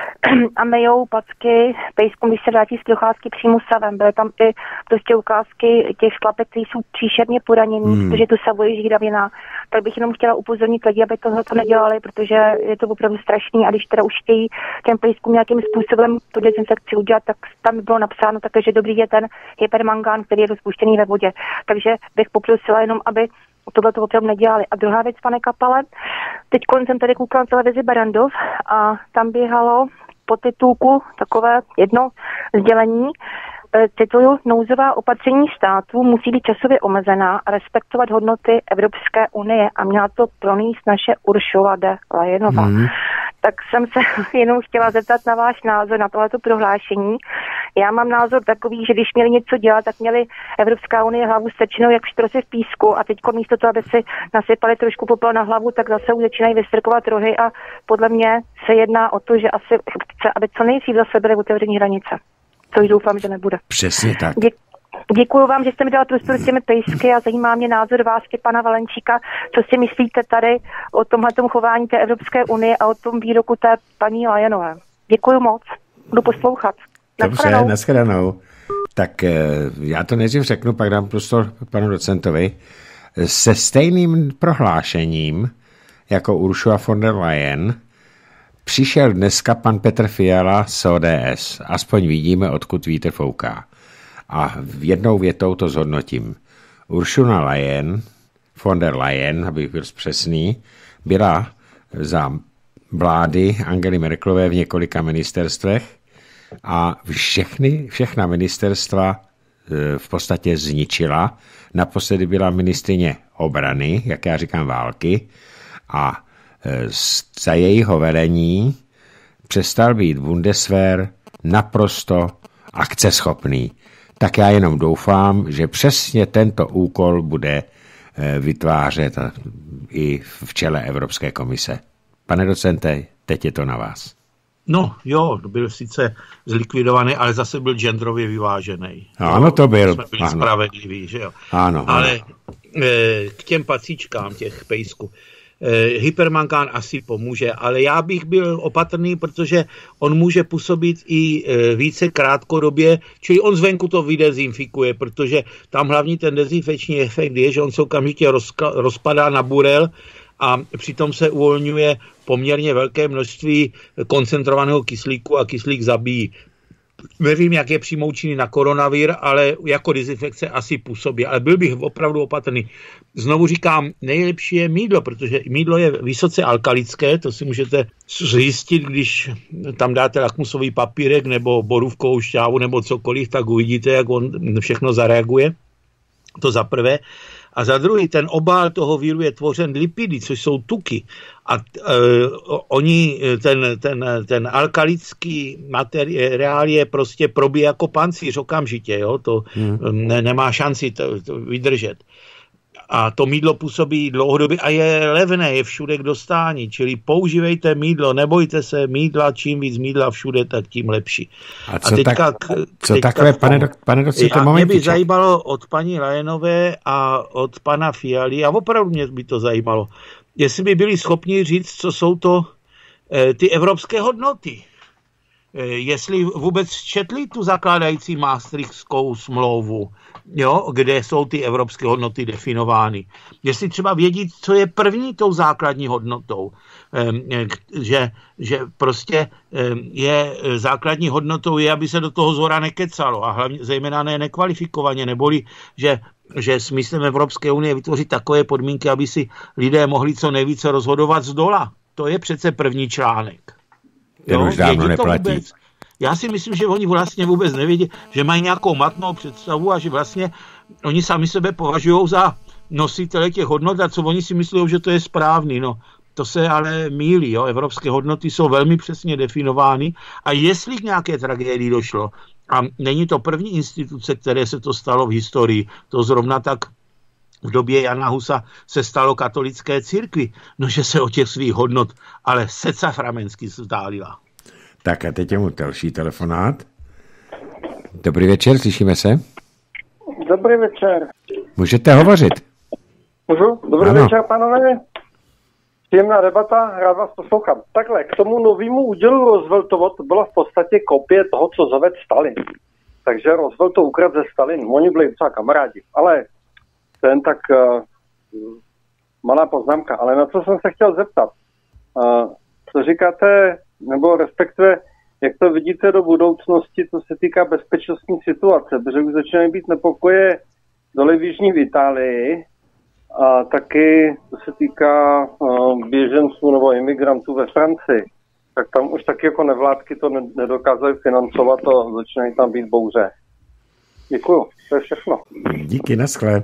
a mejou packy pejskům, když se vrátí z procházky přímo savem. Byly tam i prostě ukázky těch šklapek, kteří jsou příšerně poranění, hmm. protože tu savu je žíravina. Tak bych jenom chtěla upozornit lidi, aby tohle to nedělali, protože je to opravdu strašný a když teda už chtějí těm pejskům nějakým způsobem tu dezinfekci udělat, tak tam bylo napsáno také, že dobrý je ten hypermangán, který je rozpuštěný ve vodě. Takže bych poprosila jenom, aby tohle to opravdu nedělali. A druhá věc, pane Kapale, teď jsem tady koukal televizi Barandov a tam běhalo po titulku takové jedno sdělení, titulu Nouzová opatření států musí být časově omezená a respektovat hodnoty Evropské unie a měla to pronést naše Uršula de Lajenová. Hmm tak jsem se jenom chtěla zeptat na váš názor na tohleto prohlášení. Já mám názor takový, že když měli něco dělat, tak měli Evropská unie hlavu strčenou jak štroci v písku a teď místo toho, aby si nasypali trošku popel na hlavu, tak zase už začínají vystrkovat rohy a podle mě se jedná o to, že asi chce, aby co nejdřív zase byly otevření hranice. Což doufám, že nebude. Přesně tak. Dě- Děkuji vám, že jste mi dal prostor s těmi pejsky a zajímá mě názor vás, pana Valenčíka. Co si myslíte tady o tomhle chování té Evropské unie a o tom výroku té paní Lajenové? Děkuji moc. Budu poslouchat. Dobře, nashledanou. Tak eh, já to nejdřív řeknu, pak dám prostor panu docentovi. Se stejným prohlášením jako Ursula von der Leyen přišel dneska pan Petr Fiala z ODS. Aspoň vidíme, odkud vítr fouká. A jednou větou to zhodnotím. Ursula Leyen, von der Leyen, abych byl přesný, byla za vlády Angely Merkelové v několika ministerstvech a všechny, všechna ministerstva e, v podstatě zničila. Naposledy byla ministrině obrany, jak já říkám, války a za jejího vedení přestal být Bundeswehr naprosto akceschopný tak já jenom doufám, že přesně tento úkol bude eh, vytvářet eh, i v čele Evropské komise. Pane docente, teď je to na vás. No jo, byl sice zlikvidovaný, ale zase byl genderově vyvážený. No, ano, to byl. Jsme byli ano. spravedliví, že jo. Ano, ale ano. Eh, k těm pacíčkám těch pejsků. Eh, hypermangán asi pomůže, ale já bych byl opatrný, protože on může působit i eh, více krátkodobě, čili on zvenku to vydezinfikuje, protože tam hlavní ten dezinfekční efekt je, že on se okamžitě rozpadá na burel a přitom se uvolňuje poměrně velké množství koncentrovaného kyslíku a kyslík zabíjí nevím, jak je přímou činy na koronavir, ale jako dezinfekce asi působí. Ale byl bych opravdu opatrný. Znovu říkám, nejlepší je mídlo, protože mídlo je vysoce alkalické, to si můžete zjistit, když tam dáte lakmusový papírek nebo borůvkovou šťávu nebo cokoliv, tak uvidíte, jak on všechno zareaguje. To za prvé. A za druhý, ten obal toho víru je tvořen lipidy, což jsou tuky. A uh, oni, ten, ten, ten alkalický materiál je prostě probí jako pancíř okamžitě, jo? to hmm. ne, nemá šanci to, to vydržet a to mídlo působí dlouhodobě a je levné, je všude k dostání, čili používejte mídlo, nebojte se mídla, čím víc mídla všude, tak tím lepší. A co, a teďka, tak, co teďka takové, pane, do, pane docente, Mě by zajímalo od paní Lajenové a od pana Fialy, a opravdu mě by to zajímalo, jestli by byli schopni říct, co jsou to e, ty evropské hodnoty. E, jestli vůbec četli tu zakládající Maastrichtskou smlouvu, jo, kde jsou ty evropské hodnoty definovány. Jestli třeba vědět, co je první tou základní hodnotou, že, že prostě je základní hodnotou je, aby se do toho zhora nekecalo a hlavně zejména ne nekvalifikovaně, neboli že že smyslem Evropské unie vytvořit takové podmínky, aby si lidé mohli co nejvíce rozhodovat z dola. To je přece první článek. Ten jo? už dávno neplatí. Vůbec, já si myslím, že oni vlastně vůbec nevědí, že mají nějakou matnou představu a že vlastně oni sami sebe považují za nositele těch hodnot a co oni si myslí, že to je správný. No, to se ale mílí. Jo? Evropské hodnoty jsou velmi přesně definovány a jestli k nějaké tragédii došlo, a není to první instituce, které se to stalo v historii, to zrovna tak v době Jana Husa se stalo katolické církvi, no že se o těch svých hodnot ale seca framensky vzdálila. Tak a teď je mu další telefonát. Dobrý večer, slyšíme se? Dobrý večer. Můžete hovořit. Můžu? Dobrý ano. večer, panové. Příjemná debata, rád vás poslouchám. Takhle, k tomu novému údělu Rooseveltovo to byla v podstatě kopie toho, co zaved Stalin. Takže Roosevelt to ukradl ze Stalin. Oni byli docela kamarádi. Ale ten tak uh, malá poznámka. Ale na co jsem se chtěl zeptat? Uh, co říkáte, nebo respektive, jak to vidíte do budoucnosti, co se týká bezpečnostní situace? Protože už začínají být nepokoje dole v Jižní v Itálii, a taky, co se týká uh, běženců nebo imigrantů ve Francii, tak tam už taky jako nevládky to nedokázají financovat a začínají tam být bouře. Děkuju, to je všechno. Díky, naschle.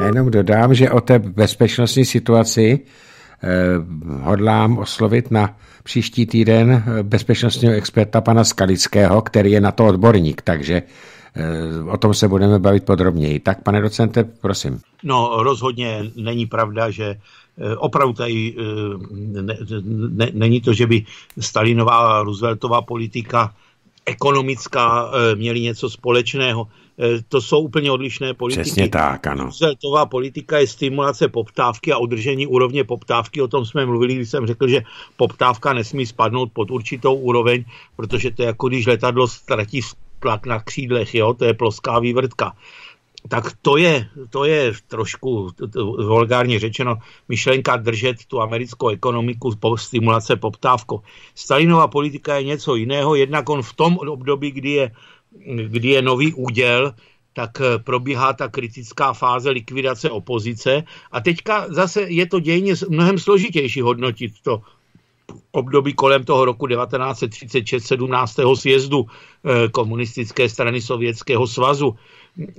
Já jenom dodám, že o té bezpečnostní situaci hodlám oslovit na příští týden eh, bezpečnostního experta pana Skalického, který je na to odborník, takže eh, o tom se budeme bavit podrobněji. Tak, pane docente, prosím. No, rozhodně není pravda, že eh, opravdu tady ne, ne, není to, že by Stalinová a Rooseveltová politika ekonomická měli něco společného. Eh, to jsou úplně odlišné politiky. Přesně tak, ano. Zeltová politika je stimulace poptávky a udržení úrovně poptávky. O tom jsme mluvili, když jsem řekl, že poptávka nesmí spadnout pod určitou úroveň, protože to je jako když letadlo ztratí tlak na křídlech, jo? to je ploská vývrtka. Tak to je, to je trošku vulgárně řečeno myšlenka držet tu americkou ekonomiku po stimulace poptávko. Stalinová politika je něco jiného, jednak on v tom období, kdy je kdy je nový úděl, tak eh, probíhá ta kritická fáze likvidace opozice. A teďka zase je to dějně mnohem složitější hodnotit to období kolem toho roku 1936 17. sjezdu eh, komunistické strany Sovětského svazu,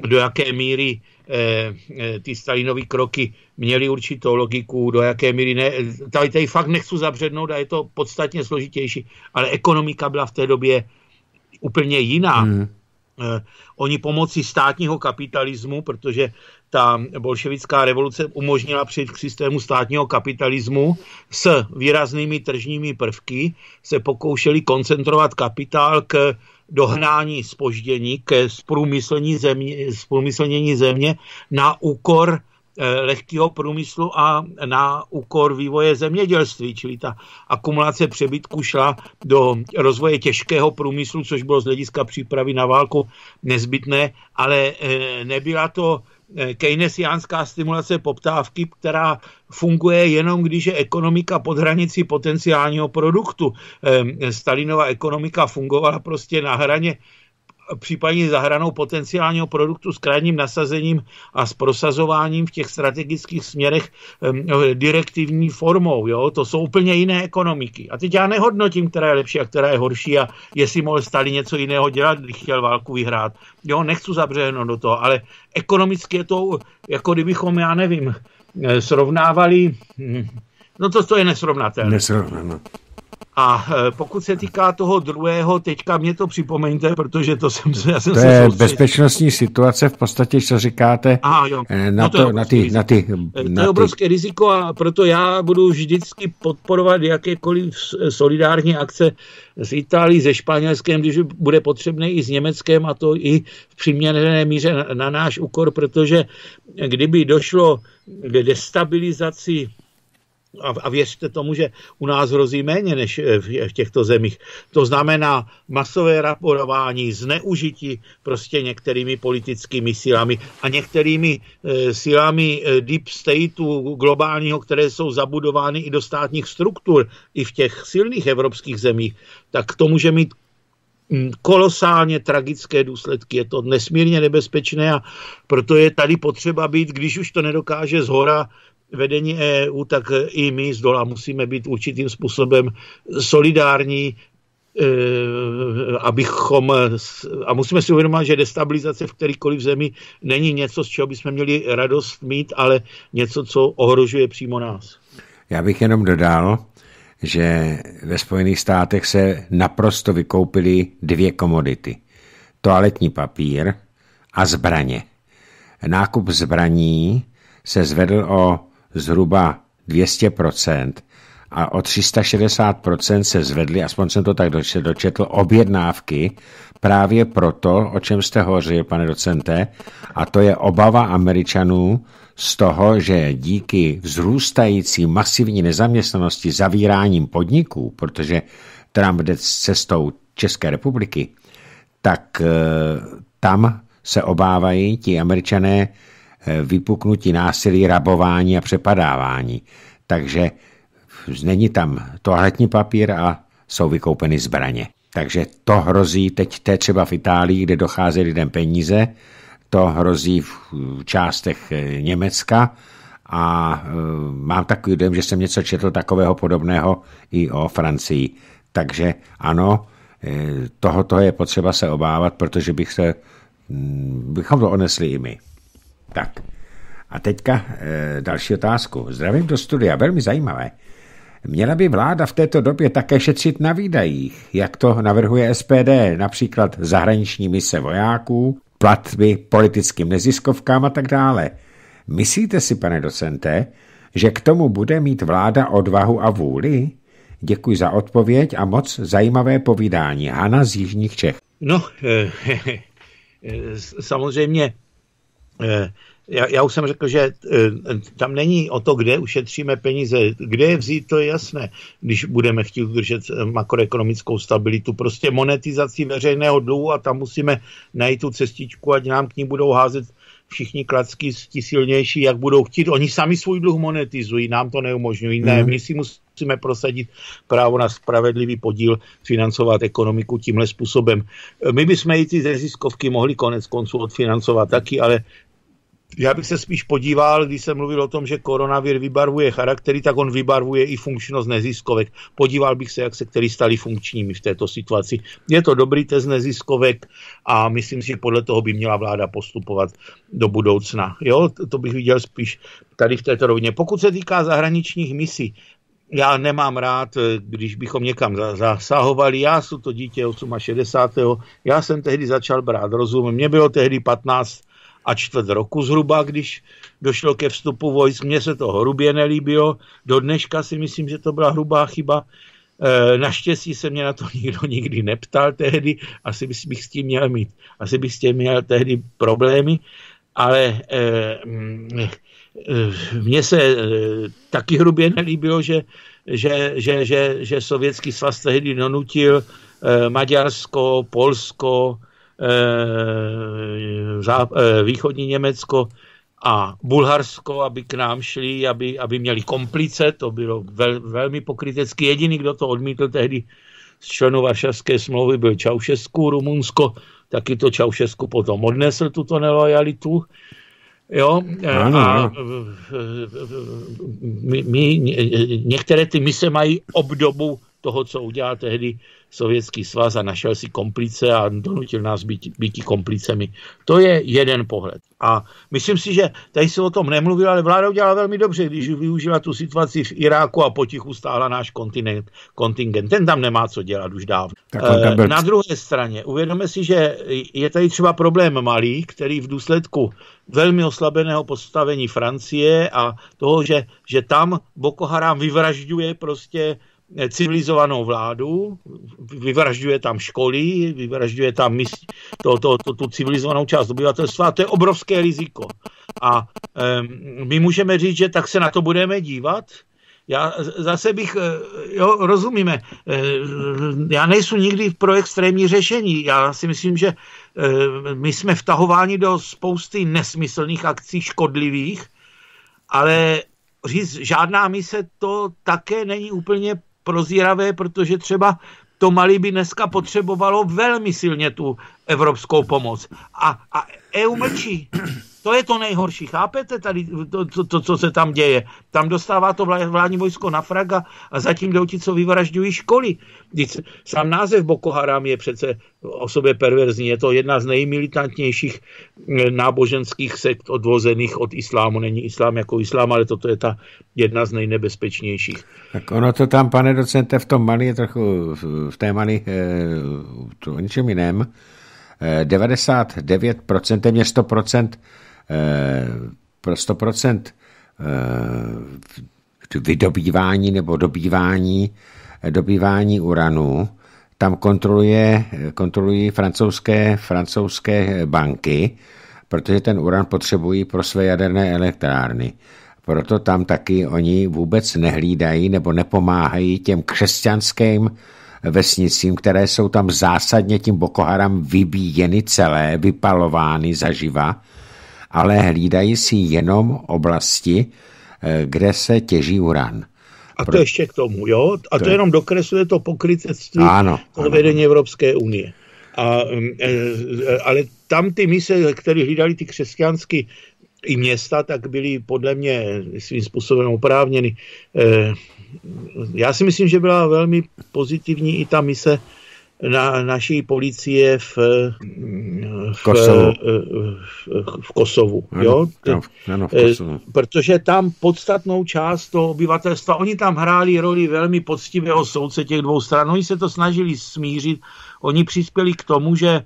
do jaké míry eh, ty Stalinové kroky měly určitou logiku, do jaké míry ne. Tady, tady fakt nechci zabřednout a je to podstatně složitější, ale ekonomika byla v té době úplně jiná. Hmm. Eh, oni pomocí státního kapitalismu, protože ta bolševická revoluce umožnila přijít k systému státního kapitalismu s výraznými tržními prvky, se pokoušeli koncentrovat kapitál k dohnání spoždění, ke zprůmyslnění země, zprůmyslnění země na úkor lehkého průmyslu a na úkor vývoje zemědělství, čili ta akumulace přebytku šla do rozvoje těžkého průmyslu, což bylo z hlediska přípravy na válku nezbytné, ale eh, nebyla to eh, keynesiánská stimulace poptávky, která funguje jenom, když je ekonomika pod hranicí potenciálního produktu. Stalinova ekonomika fungovala prostě na hraně případně zahranou potenciálního produktu s krajním nasazením a s prosazováním v těch strategických směrech direktivní formou. Jo? To jsou úplně jiné ekonomiky. A teď já nehodnotím, která je lepší a která je horší a jestli mohl Stalin něco jiného dělat, když chtěl válku vyhrát. Jo, nechci zabřehnout do toho, ale ekonomicky je to, jako kdybychom, já nevím, eh, srovnávali, hm, no to, to je nesrovnatelné. Nesrovnatelné. A e, pokud se týká toho druhého, teďka mě to připomeňte, protože to jsem se, já jsem to se je soustředil. bezpečnostní situace v podstatě, co říkáte Aha, jo. Na, no to, to na, ty, na ty... Na to je obrovské ty... riziko a proto já budu vždycky podporovat jakékoliv solidární akce s Itálií, se Španělskem, když bude potřebné i s Německem a to i v přiměřené míře na, na náš úkor, protože kdyby došlo k destabilizaci a, věřte tomu, že u nás hrozí méně než eh, v, těchto zemích. To znamená masové raporování, zneužití prostě některými politickými silami a některými e, silami e, deep stateu globálního, které jsou zabudovány i do státních struktur, i v těch silných evropských zemích, tak to může mít hm, kolosálně tragické důsledky. Je to nesmírně nebezpečné a proto je tady potřeba být, když už to nedokáže z hora vedení EU, tak i my z dola musíme být určitým způsobem solidární, e, abychom, a musíme si uvědomit, že destabilizace v kterýkoliv zemi není něco, z čeho bychom měli radost mít, ale něco, co ohrožuje přímo nás. Já bych jenom dodal, že ve Spojených státech se naprosto vykoupily dvě komodity. Toaletní papír a zbraně. Nákup zbraní se zvedl o zhruba 200% a o 360% se zvedly, aspoň jsem to tak dočetl, objednávky právě proto, o čem jste hovořil, pane docente, a to je obava Američanů z toho, že díky vzrůstající masivní nezaměstnanosti zavíráním podniků, protože Trump jde cestou České republiky, tak e, tam se obávají ti američané vypuknutí násilí, rabování a přepadávání. Takže není tam toaletní papír a jsou vykoupeny zbraně. Takže to hrozí teď té třeba v Itálii, kde dochází lidem peníze, to hrozí v částech eh, Německa a eh, mám takový dojem, že jsem něco četl takového podobného i o Francii. Takže ano, eh, tohoto je potřeba se obávat, protože bych se, hm, bychom to onesli i my. Tak. A teďka další otázku. Zdravím do studia, velmi zajímavé. Měla by vláda v této době také šetřit na výdajích, jak to navrhuje SPD, například zahraniční mise vojáků, platby politickým neziskovkám a tak dále. Myslíte si, pane docente, že k tomu bude mít vláda odvahu a vůli? Děkuji za odpověď a moc zajímavé povídání. Hana z Jižních Čech. No, eh, eh, samozřejmě já, já už jsem řekl, že eh, tam není o to, kde ušetříme peníze. Kde je vzít, to je jasné, když budeme chtít udržet eh, makroekonomickou stabilitu. Prostě monetizací veřejného dluhu a tam musíme najít tu cestičku, ať nám k ní budou házet všichni klacky ti silnější, jak budou chtít. Oni sami svůj dluh monetizují, nám to neumožňují. Ne, mm. my si musíme prosadit právo na spravedlivý podíl financovat ekonomiku tímhle způsobem. My bychom i ty ziskovky mohli konec konců odfinancovat taky, ale já bych se spíš podíval, když jsem mluvil o tom, že koronavir vybarvuje charaktery, tak on vybarvuje i funkčnost neziskovek. Podíval bych se, jak se který stali funkčními v této situaci. Je to dobrý test neziskovek a myslím si, že podle toho by měla vláda postupovat do budoucna. Jo, to bych viděl spíš tady v této rovině. Pokud se týká zahraničních misí, já nemám rád, když bychom někam zasahovali. Já jsem to dítě 68. Já jsem tehdy začal brát rozum. Mně bylo tehdy 15 a čtvrt roku zhruba, když došlo ke vstupu vojsk. Mně se to hrubě nelíbilo. Do dneška si myslím, že to byla hrubá chyba. E, naštěstí se mě na to nikdo nikdy neptal tehdy. Asi bych s tím měl mít. Asi bych s tím měl tehdy problémy. Ale e, e, mně se e, taky hrubě nelíbilo, že, že, že, že, že sovětský svaz tehdy donutil e, Maďarsko, Polsko, východní Německo a Bulharsko, aby k nám šli, aby, aby měli komplice, to bylo vel, velmi pokrytecky. Jediný, kdo to odmítl tehdy z členů Varšavské smlouvy, byl Čaušesku, Rumunsko, taky to Čaušesku potom odnesl tuto nelojalitu. Jo, ano, a my, my, některé ty mise mají obdobu toho, co udělal tehdy Sovětský svaz a našel si komplice a donutil nás být, být komplicemi. To je jeden pohled. A myslím si, že tady se o tom nemluvil, ale vláda udělala velmi dobře, když využila tu situaci v Iráku a potichu stála náš kontinent, kontingent. Ten tam nemá co dělat už dávno. E, na druhé straně, uvědomme si, že je tady třeba problém malý, který v důsledku velmi oslabeného postavení Francie a toho, že, že tam Boko Haram vyvražďuje prostě civilizovanou vládu, vyvražďuje tam školy, vyvražďuje tam mis- to, to, to, tu civilizovanou část obyvatelstva a to je obrovské riziko. A um, my můžeme říct, že tak se na to budeme dívat, já zase bych, eh, jo, rozumíme, eh, já nejsem nikdy pro extrémní řešení. Já si myslím, že eh, my jsme vtahováni do spousty nesmyslných akcí škodlivých, ale říct, žádná mise to také není úplně prozíravé, protože třeba to Mali by dneska potřebovalo velmi silně tu evropskou pomoc. A, a EU mlčí. To je to nejhorší. Chápete tady to, to, to co se tam děje? Tam dostává to vládní vojsko na fraga a zatím jdou ti, co vyvražďují školy. Vždyť sám název Boko Haram je přece o sobě perverzní. Je to jedna z nejmilitantnějších eh, náboženských sekt odvozených od islámu. Není islám jako islám, ale toto je ta jedna z nejnebezpečnějších. Tak ono to tam, pane docente, v tom Mali je trochu, v té Mali, eh, to o ničem jiném, 99%, téměř 100% pro 100% vydobývání nebo dobývání, dobývání uranu, tam kontroluje, kontrolují francouzské, francouzské banky, protože ten uran potřebují pro své jaderné elektrárny. Proto tam taky oni vůbec nehlídají nebo nepomáhají těm křesťanským vesnicím, které jsou tam zásadně tím Boko Haram vybíjeny celé, vypalovány zaživa, ale hlídají si jenom oblasti, eh, kde se těží uran. A to ještě k tomu, jo? A to, to jenom dokresluje to pokrytectví ano, toho vedení Evropské unie. A, e, ale tam ty mise, které hlídali ty křesťanské i města, tak byly podle mě svým způsobem oprávněny. Já si myslím, že byla velmi pozitivní i ta mise na naší policie v, v Kosovu. V, v Kosovu ano, jo? Ano, ano, v Kosovu. Protože tam podstatnou část toho obyvatelstva, oni tam hráli roli velmi poctivého soudce těch dvou stran. Oni se to snažili smířit, oni přispěli k tomu, že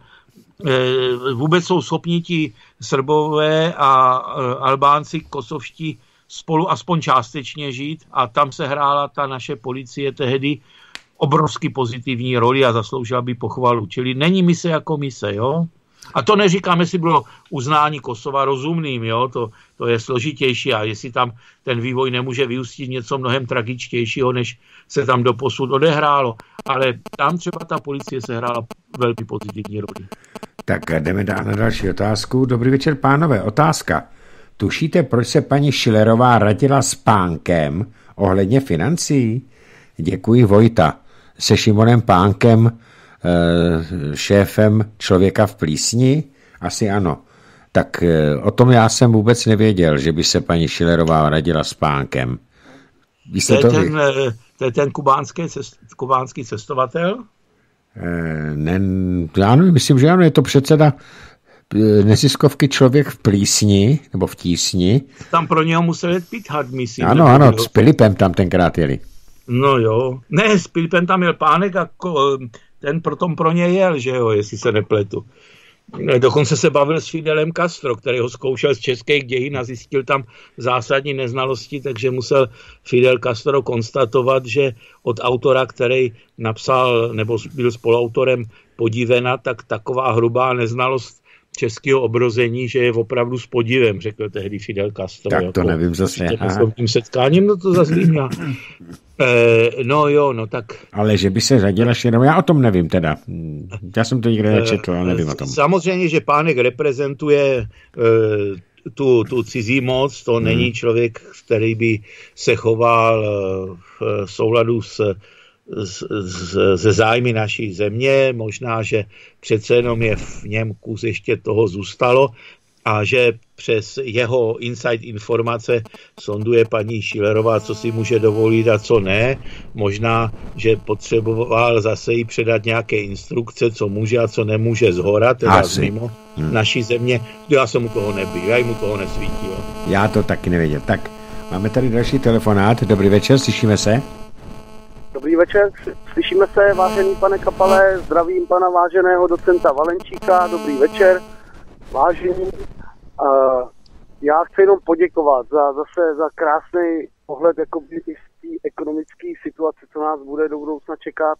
vůbec jsou schopni ti Srbové a Albánci kosovští spolu aspoň částečně žít a tam se hrála ta naše policie tehdy obrovsky pozitivní roli a zasloužila by pochvalu. Čili není mise jako mise, jo? A to neříkám, jestli bylo uznání Kosova rozumným, jo? To, to je složitější a jestli tam ten vývoj nemůže vyústit něco mnohem tragičtějšího, než se tam do posud odehrálo. Ale tam třeba ta policie se hrála velmi pozitivní roli. Tak jdeme dál na další otázku. Dobrý večer, pánové. Otázka. Tušíte, proč se paní Šilerová radila s pánkem ohledně financí? Děkuji, Vojta se Šimonem Pánkem, eh, šéfem Člověka v plísni? Asi ano. Tak eh, o tom já jsem vůbec nevěděl, že by se paní Šilerová radila s Pánkem. to, je to, ten, eh, to je ten kubánský, cest, kubánský cestovatel? Ne, já nevím, myslím, že ano, je to předseda neziskovky Člověk v plísni, nebo v tísni. Tam pro něho musel jít Pithard, myslím. Ano, ano, s Filipem tam tenkrát jeli. No jo. Ne, s Pilipem tam měl pánek a ten potom pro ně jel, že jo, jestli se nepletu. Dokonce se bavil s Fidelem Castro, který ho zkoušel z českých dějin a zjistil tam zásadní neznalosti, takže musel Fidel Castro konstatovat, že od autora, který napsal nebo byl spoluautorem Podívena, tak taková hrubá neznalost českého obrození, že je opravdu s podivem, řekl tehdy Fidel Castro. Tak to jako, nevím zase. Tím setkáním, no to zase vím já. E, no jo, no tak... Ale že by se řadila širou, já o tom nevím teda. Já jsem to nikdy nečetl, ale nevím o tom. Samozřejmě, že pánek reprezentuje e, tu, tu cizí moc, to hmm. není člověk, který by se choval v souladu s ze zájmy naší země, možná, že přece jenom je v něm kus ještě toho zůstalo a že přes jeho inside informace sonduje paní Šilerová, co si může dovolit a co ne. Možná, že potřeboval zase jí předat nějaké instrukce, co může a co nemůže zhora, teda Asi. mimo hmm. naší země. Já jsem u toho nebyl, já mu toho nesvítil. Já to taky nevěděl. Tak, máme tady další telefonát. Dobrý večer, slyšíme se? Dobrý večer, slyšíme se, vážený pane Kapale, zdravím pana váženého docenta Valenčíka, dobrý večer, vážení. Uh, já chci jenom poděkovat za zase za krásný pohled jakoby té ekonomické situace, co nás bude do budoucna čekat.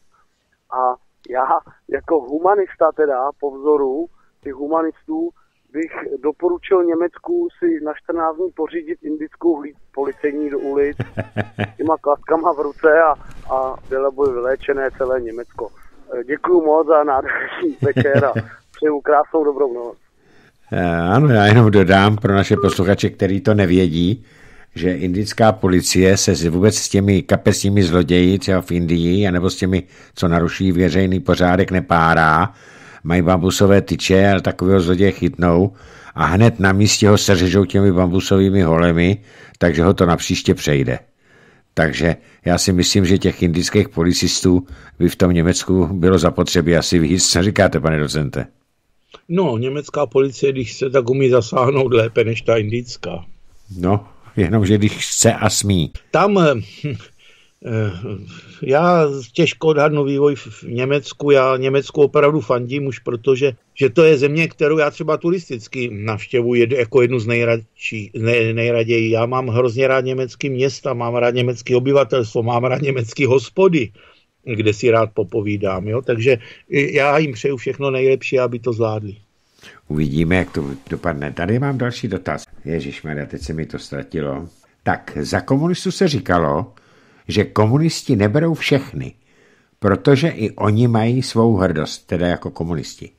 A já jako humanista teda po vzoru těch humanistů bych doporučil Německu si na 14 dní pořídit indickou hlíd policejní do ulic s těma klaskama v ruce a, a bylo by vyléčené celé Německo. Eh, Děkuji moc za nádherný večer a přeju krásnou dobrou noc. Eh, ano, já jenom dodám pro naše posluchače, který to nevědí, že indická policie se vůbec s těmi kapesními zloději, třeba v Indii, anebo s těmi, co naruší veřejný pořádek, nepárá, mají bambusové tyče a takového zloděje chytnou a hned na místě ho seřežou těmi bambusovými holemi, takže ho to na příště přejde. Takže já si myslím, že těch indických policistů by v tom Německu bylo zapotřebí asi víc. Co říkáte, pane docente? No, německá policie, když chce, tak umí zasáhnout lépe než ta indická. No, jenomže když chce a smí. Tam hm, já těžko odhadnu vývoj v Německu. Já Německu opravdu fandím už protože že to je země, kterou já třeba turisticky navštěvuji jako jednu z nejradší, nej, nejraději. Já mám hrozně rád německý města, mám rád německý obyvatelstvo, mám rád německý hospody, kde si rád popovídám. Jo? Takže já jim přeju všechno nejlepší, aby to zvládli. Uvidíme, jak to dopadne. Tady mám další dotaz. Ježíš teď se mi to ztratilo. Tak, za komunistů se říkalo, že komunisti neberou všechny, protože i oni mají svou hrdost, teda jako komunisti.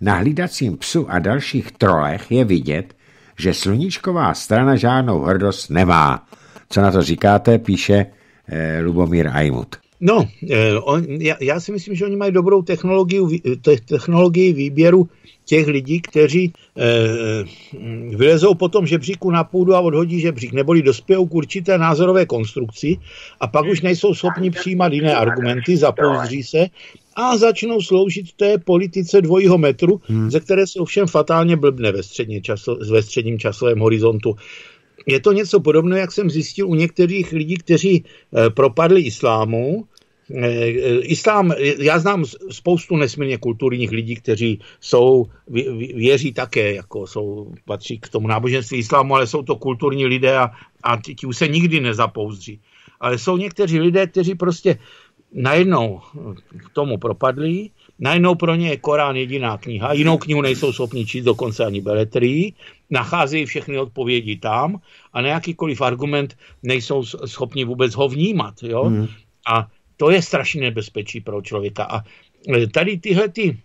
Na hlídacím psu a dalších trolech je vidět, že sluníčková strana žádnou hrdost nemá. Co na to říkáte, píše eh, Lubomír Ajmut. No, eh, on, já, já si myslím, že oni mají dobrou technologii, technologii výběru těch lidí, kteří e, vylezou potom žebříku na půdu a odhodí žebřík, neboli dospějou k určité názorové konstrukci a pak už nejsou schopni přijímat jiné argumenty, zapouzdří se a začnou sloužit té politice dvojího metru, hmm. ze které se ovšem fatálně blbne ve, středně časo, ve středním časovém horizontu. Je to něco podobného, jak jsem zjistil u některých lidí, kteří e, propadli islámu, Eh, islám, já znám spoustu nesmírně kulturních lidí, kteří jsou, věří také, jako jsou, patří k tomu náboženství islámu, ale jsou to kulturní lidé a, a ti, už se nikdy nezapouzdří. Ale jsou někteří lidé, kteří prostě najednou k tomu propadli, najednou pro ně je Korán jediná kniha, jinou knihu nejsou schopni číst dokonce ani beletrii, nacházejí všechny odpovědi tam a na jakýkoliv argument nejsou schopni vůbec ho vnímat. Jo? Hmm. A to je strašně nebezpečí pro člověka. A e, tady tyhle ty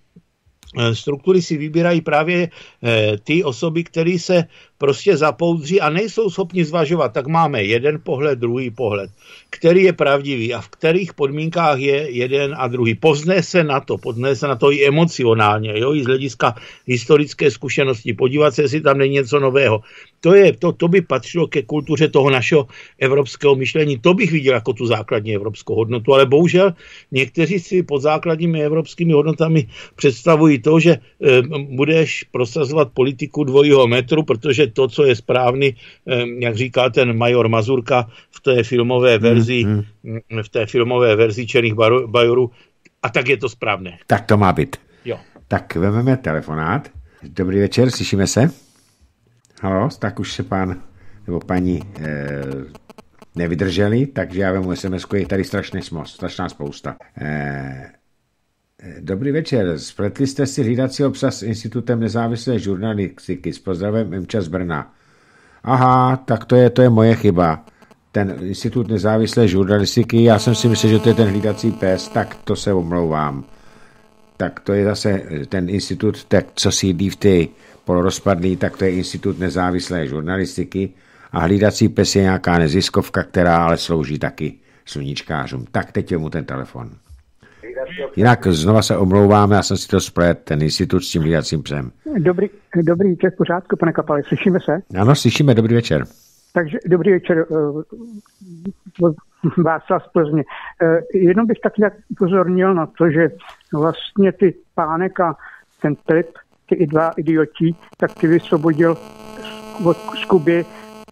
e, struktury si vybírají právě e, ty osoby, které se prostě zapoudří a nejsou schopni zvažovat. Tak máme jeden pohled, druhý pohled, který je pravdivý a v kterých podmínkách je jeden a druhý. Pozne se na to, pozne se na to i emocionálně, jo, i z hlediska historické zkušenosti, podívat se, jestli tam není něco nového to, je, to, to by patřilo ke kultuře toho našeho evropského myšlení. To bych viděl jako tu základní evropskou hodnotu, ale bohužel někteří si pod základními evropskými hodnotami představují to, že e, budeš prosazovat politiku dvojího metru, protože to, co je správný, jak říká ten major Mazurka v té filmové verzi, mm, mm. v té filmové verzi Černých bajorů, a tak je to správné. Tak to má být. Jo. Tak vezmeme telefonát. Dobrý večer, slyšíme se? Halo, tak už se pán nebo paní e, nevydrželi, takže já vemu sms je tady strašně smos, strašná spousta. E, Dobrý večer, spletli jste si hlídací obsah s Institutem nezávislé žurnalistiky s pozdravem MČ z Brna. Aha, tak to je, to je moje chyba. Ten Institut nezávislé žurnalistiky, já jsem si myslel, že to je ten hlídací pes, tak to se omlouvám. Tak to je zase ten institut, tak co sídlí v té polorozpadlý, tak to je Institut nezávislé žurnalistiky a hlídací pes je nějaká neziskovka, která ale slouží taky sluníčkářům. Tak teď je mu ten telefon. Jinak znova se omlouvám, já jsem si to splet, ten institut s tím hlídacím psem. Dobrý, dobrý večer, pořádku, pane Kapale, slyšíme se? Ano, slyšíme, dobrý večer. Takže dobrý večer, uh, Václav z Plzně. Uh, jenom bych tak nějak upozornil na to, že vlastně ty pánek a ten trip ty i dva idioti, tak ty vysvobodil od Kuby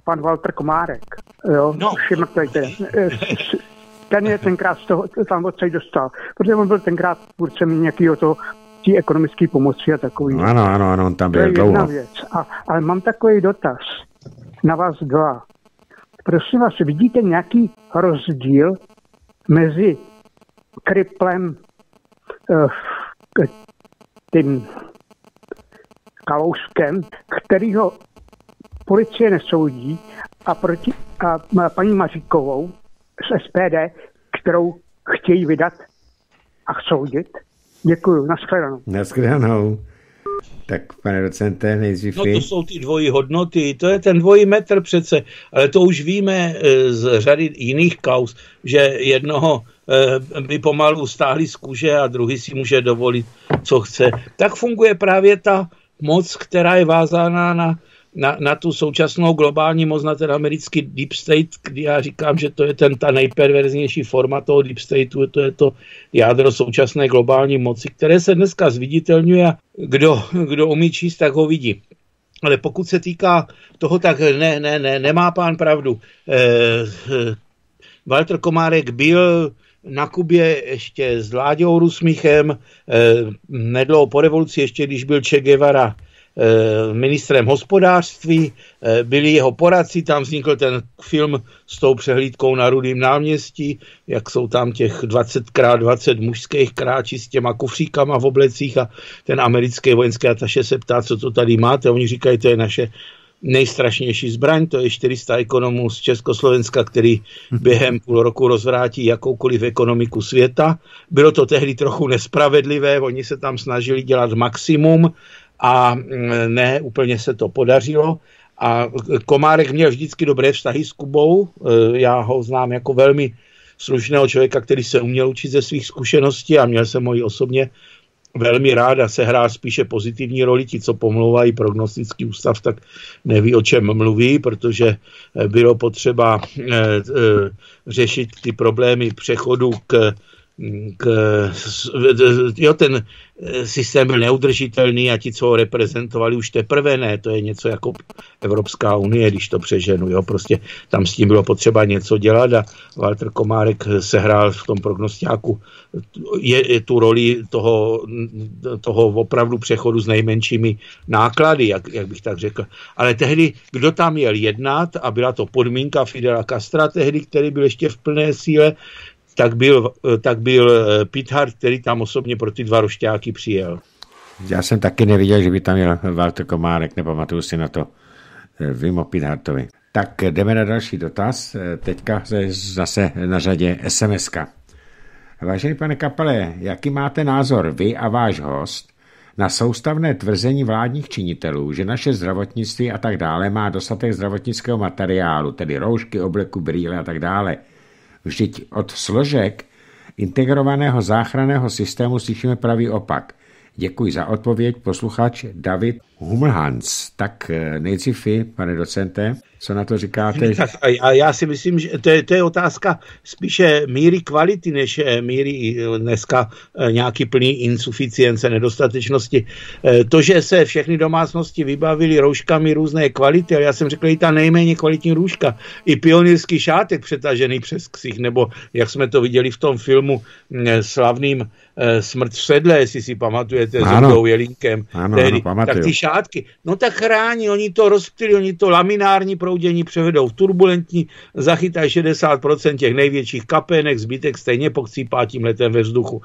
pan Walter Komárek. Jo? No. Ten je tenkrát z toho, tam odsaď dostal, protože on byl tenkrát tvůrcem nějakého toho té ekonomické pomoci a takový. No, ano, ano, ano, on tam byl dlouho. Jedna věc. A, ale mám takový dotaz na vás dva. Prosím vás, vidíte nějaký rozdíl mezi kriplem uh, tím Kalouskem, kterýho policie nesoudí a, proti, a paní Maříkovou z SPD, kterou chtějí vydat a soudit. Děkuji, nashledanou. Nashledanou. Tak, pane docente, nejdřív No to jsou ty dvojí hodnoty, to je ten dvojí metr přece, ale to už víme eh, z řady jiných kaus, že jednoho eh, by pomalu stáhli z kůže a druhý si může dovolit, co chce. Tak funguje právě ta moc, která je vázána na, na, na tu současnou globální moc, na ten americký deep state, kdy já říkám, že to je ten, ta nejperverznější forma toho deep stateu, to je to jádro současné globální moci, které se dneska zviditelňuje a kdo, kdo umí číst, tak ho vidí. Ale pokud se týká toho, tak ne, ne, ne, nemá pán pravdu. E, Walter Komárek byl na Kubě ještě s Láďou Rusmichem, nedlouho po revoluci, ještě když byl Che Guevara Eh, ministrem hospodářství, eh, byli jeho poradci, tam vznikl ten film s tou přehlídkou na Rudým náměstí, jak jsou tam těch 20x20 mužských kráčí s těma kufříkama v oblecích a ten americký vojenský ataše se ptá, co to tady máte. Oni říkají, to je naše nejstrašnější zbraň, to je 400 ekonomů z Československa, který během půl roku rozvrátí jakoukoliv ekonomiku světa. Bylo to tehdy trochu nespravedlivé, oni se tam snažili dělat maximum a mm, ne úplně se to podařilo. A Komárek měl vždycky dobré vztahy s Kubou. E, já ho znám jako velmi slušného člověka, který se uměl učit ze svých zkušeností a měl jsem ho i osobně velmi rád a se hrá spíše pozitivní roli. Ti, co pomlouvají prognostický ústav, tak neví, o čem mluví, protože bylo potřeba řešit ty problémy přechodu k k, jo, ten eh, systém byl neudržitelný a ti, co ho reprezentovali, už teprve ne, to je něco jako Evropská unie, když to přeženu, jo, prostě tam s tím bylo potřeba něco dělat a Walter Komárek sehrál v tom prognostiáku je, je tu roli toho, toho opravdu přechodu s nejmenšími náklady, jak, jak bych tak řekl. Ale tehdy, kdo tam jel jednat a byla to podmínka Fidela Castra tehdy, který byl ještě v plné síle, tak byl, tak byl eh, Pithard, který tam osobně pro ty dva rošťáky přijel. Já jsem taky neviděl, že by tam měl Walter Komárek, nepamatuju si na to. Eh, vím o Pithartovi. Tak jdeme na další dotaz. Eh, teďka zase na řadě sms -ka. Vážený pane Kapele, jaký máte názor vy a váš host na soustavné tvrzení vládních činitelů, že naše zdravotnictví a tak dále má dostatek zdravotnického materiálu, tedy roušky, obleku, brýle a tak dále – Vždyť od složek integrovaného záchranného systému slyšíme pravý opak. Děkuji za odpověď, posluchač David Hummelhans. Tak eh, nejdřív vy, pane docente, co na to říkáte? A já si myslím, že to je, to je otázka spíše míry kvality, než eh, míry eh, dneska nějaký plný insuficience, nedostatečnosti. To, že se všechny domácnosti vybavily rouškami různé kvality, ale já jsem řekl i ta nejméně kvalitní růžka, i pionýrský šátek přetažený přes ksich, nebo jak jsme to viděli v tom filmu mm, slavným Smrt v sedle, jestli si pamatujete, ano. s Ondou Jelínkem. Ano, tehdy, ano, tak ty šátky, no tak chrání, oni to rozptýlí, oni to laminární proudění převedou v turbulentní, zachytají 60% těch největších kapenek, zbytek stejně pokcípá tím letem ve vzduchu.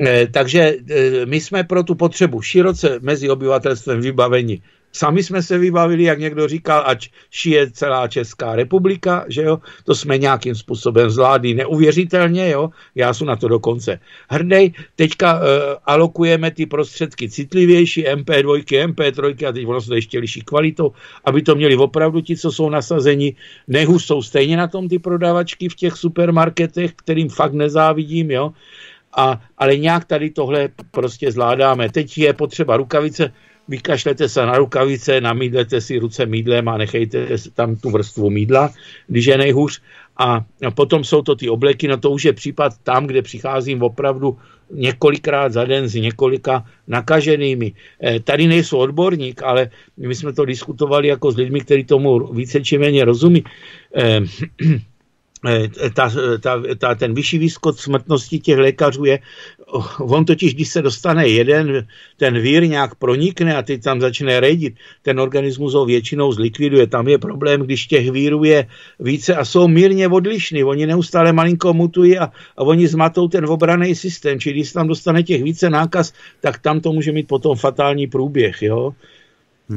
E, takže e, my jsme pro tu potřebu široce mezi obyvatelstvem vybaveni Sami jsme se vybavili, jak někdo říkal, ať šije celá Česká republika, že jo, to jsme nějakým způsobem zvládli neuvěřitelně, jo, já jsem na to dokonce hrdej. Teďka uh, alokujeme ty prostředky citlivější, MP2, MP3 a teď ono se to ještě liší kvalitou, aby to měli opravdu ti, co jsou nasazeni. Nehůř jsou stejně na tom ty prodavačky v těch supermarketech, kterým fakt nezávidím, jo. A, ale nějak tady tohle prostě zvládáme. Teď je potřeba rukavice, vykašlete se na rukavice, namídlete si ruce mídlem a nechejte tam tu vrstvu mídla, když je nejhůř. A potom jsou to ty obleky, no to už je případ tam, kde přicházím opravdu několikrát za den s několika nakaženými. Eh, tady nejsou odborník, ale my jsme to diskutovali jako s lidmi, kteří tomu více či méně rozumí. Eh, ta, ta, ta, ten vyšší výskot smrtnosti těch lékařů je, on totiž, když se dostane jeden, ten vír nějak pronikne a teď tam začne redit, ten organismus ho většinou zlikviduje. Tam je problém, když těch vírů je více a jsou mírně odlišní. Oni neustále malinko mutují a, a oni zmatou ten obraný systém. Čili když tam dostane těch více nákaz, tak tam to může mít potom fatální průběh. Jo?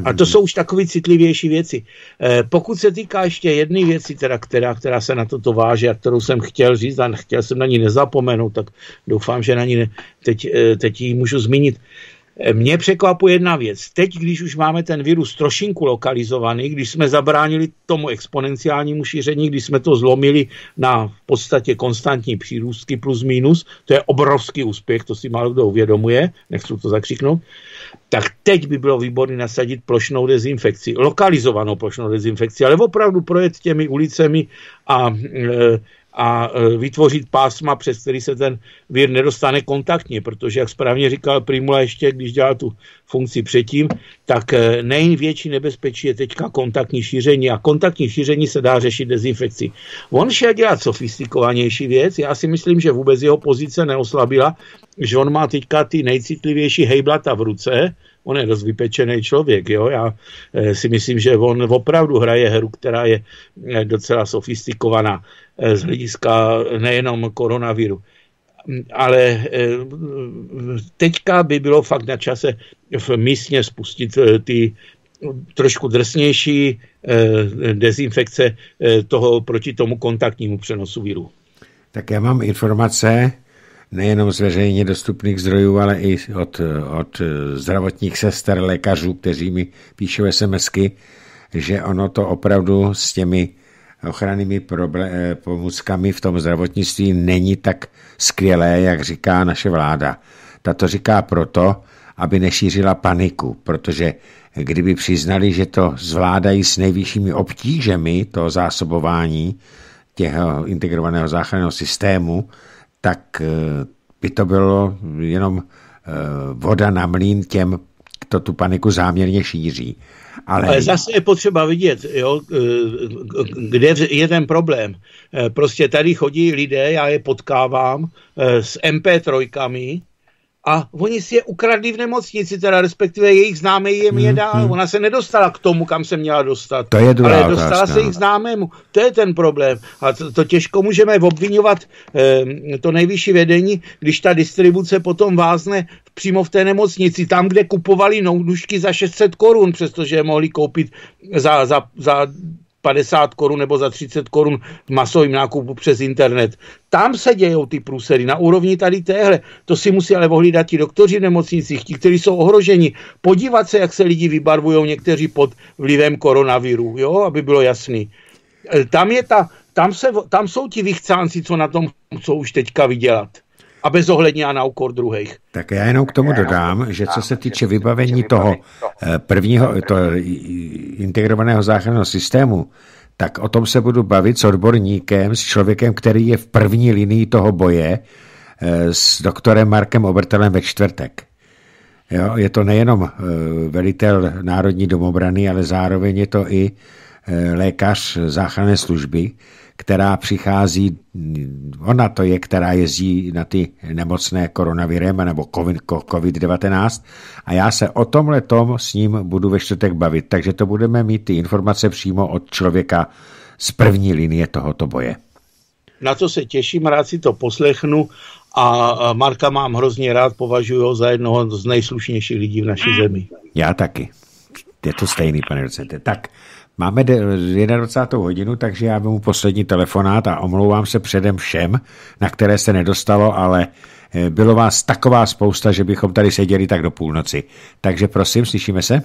A to jsou už takové citlivější věci. Eh, pokud se týká ještě jedné věci, teda, která, která se na toto váže a kterou jsem chtěl říct a chtěl jsem na ní nezapomenout, tak doufám, že na ní ne, teď, eh, teď ji můžu zmínit. Eh, mě překvapuje jedna věc. Teď, když už máme ten virus trošinku lokalizovaný, když jsme zabránili tomu exponenciálnímu šíření, když jsme to zlomili na v podstatě konstantní přírůstky plus minus, to je obrovský úspěch, to si málo kdo uvědomuje, nechci to zakřiknout, tak teď by bylo výborné nasadit plošnou dezinfekci, lokalizovanou plošnou dezinfekci, ale opravdu projet těmi ulicemi a, e, a e, vytvořit pásma, přes který se ten vír nedostane kontaktně, protože, jak správně říkal Primula ještě, když dělal tu funkci předtím, tak e, největší nebezpečí je teďka kontaktní šíření a kontaktní šíření se dá řešit dezinfekcí. On šel dělat sofistikovanější věc, já si myslím, že vůbec jeho pozice neoslabila, že on má teďka ty nejcitlivější hejblata v ruce, on je dost vypečený člověk, jo, já e, si myslím, že on opravdu hraje hru, která je docela sofistikovaná z hlediska nejenom koronaviru. Ale eh, teďka by bylo fakt na čase v místně spustit eh, ty trošku drsnější eh, dezinfekce toho proti tomu kontaktnímu přenosu viru. Tak já mám informace nejenom z veřejně dostupných zdrojů, ale i od, od zdravotních sester, lékařů, kteří mi píšou SMSky, že ono to opravdu s těmi ochrannými eh, pomůckami v tom zdravotnictví není tak skvělé, jak říká naše vláda. Ta to říká proto, aby nešířila paniku, protože kdyby přiznali, že to zvládají s nejvyššími obtížemi, to zásobování těho integrovaného záchranného systému, tak eh, by to bylo jenom eh, voda na mlín těm, kdo tu paniku záměrně šíří. Ale... Ale zase je potřeba vidět, jo, kde je ten problém. Eh, prostě tady chodí lidé, já je potkávám eh, s MP3, a oni si je ukradli v nemocnici, teda respektive jejich známý jim je dál. Hmm. Ona se nedostala k tomu, kam se měla dostat. To je ale dostala otázka. se jich známému. To je ten problém. A to, to těžko můžeme obvinovat eh, to nejvyšší vedení, když ta distribuce potom vázne přímo v té nemocnici, tam, kde kupovali nůžky za 600 korun, přestože je mohli koupit za, za, za 50 korun nebo za 30 korun v masovém nákupu přes internet. Tam se dějou ty průsery, na úrovni tady téhle. To si musí ale ohlídat ti doktoři v nemocnicích, ti, kteří jsou ohroženi. Podívat se, jak se lidi vybarvují někteří pod vlivem koronaviru, jo, aby bylo jasný. E, tam, je ta, tam, se, tam jsou ti vychcánci, co na tom co už teďka vydělat a bezohledně a na úkor druhých. Tak já jenom k tomu dodám, že co se týče vybavení toho eh, prvního, to integrovaného záchranného systému, tak o tom se budu bavit s odborníkem, s člověkem, který je v první linii toho boje, eh, s doktorem Markem Obertelem ve čtvrtek. Jo, je to nejenom eh, velitel Národní domobrany, ale zároveň je to i lékař záchranné služby, která přichází, ona to je, která jezdí na ty nemocné koronavirem nebo COVID-19 a já se o tomhle tom s ním budu ve čtvrtek bavit, takže to budeme mít ty informace přímo od člověka z první linie tohoto boje. Na to se těším, rád si to poslechnu a Marka mám hrozně rád, považuji ho za jednoho z nejslušnějších lidí v naší zemi. Já taky. Je to stejný, pane docente. Tak, Máme 21. hodinu, takže já mu poslední telefonát a omlouvám se předem všem, na které se nedostalo, ale eh, bylo vás taková spousta, že bychom tady seděli tak do půlnoci. Takže prosím, slyšíme se?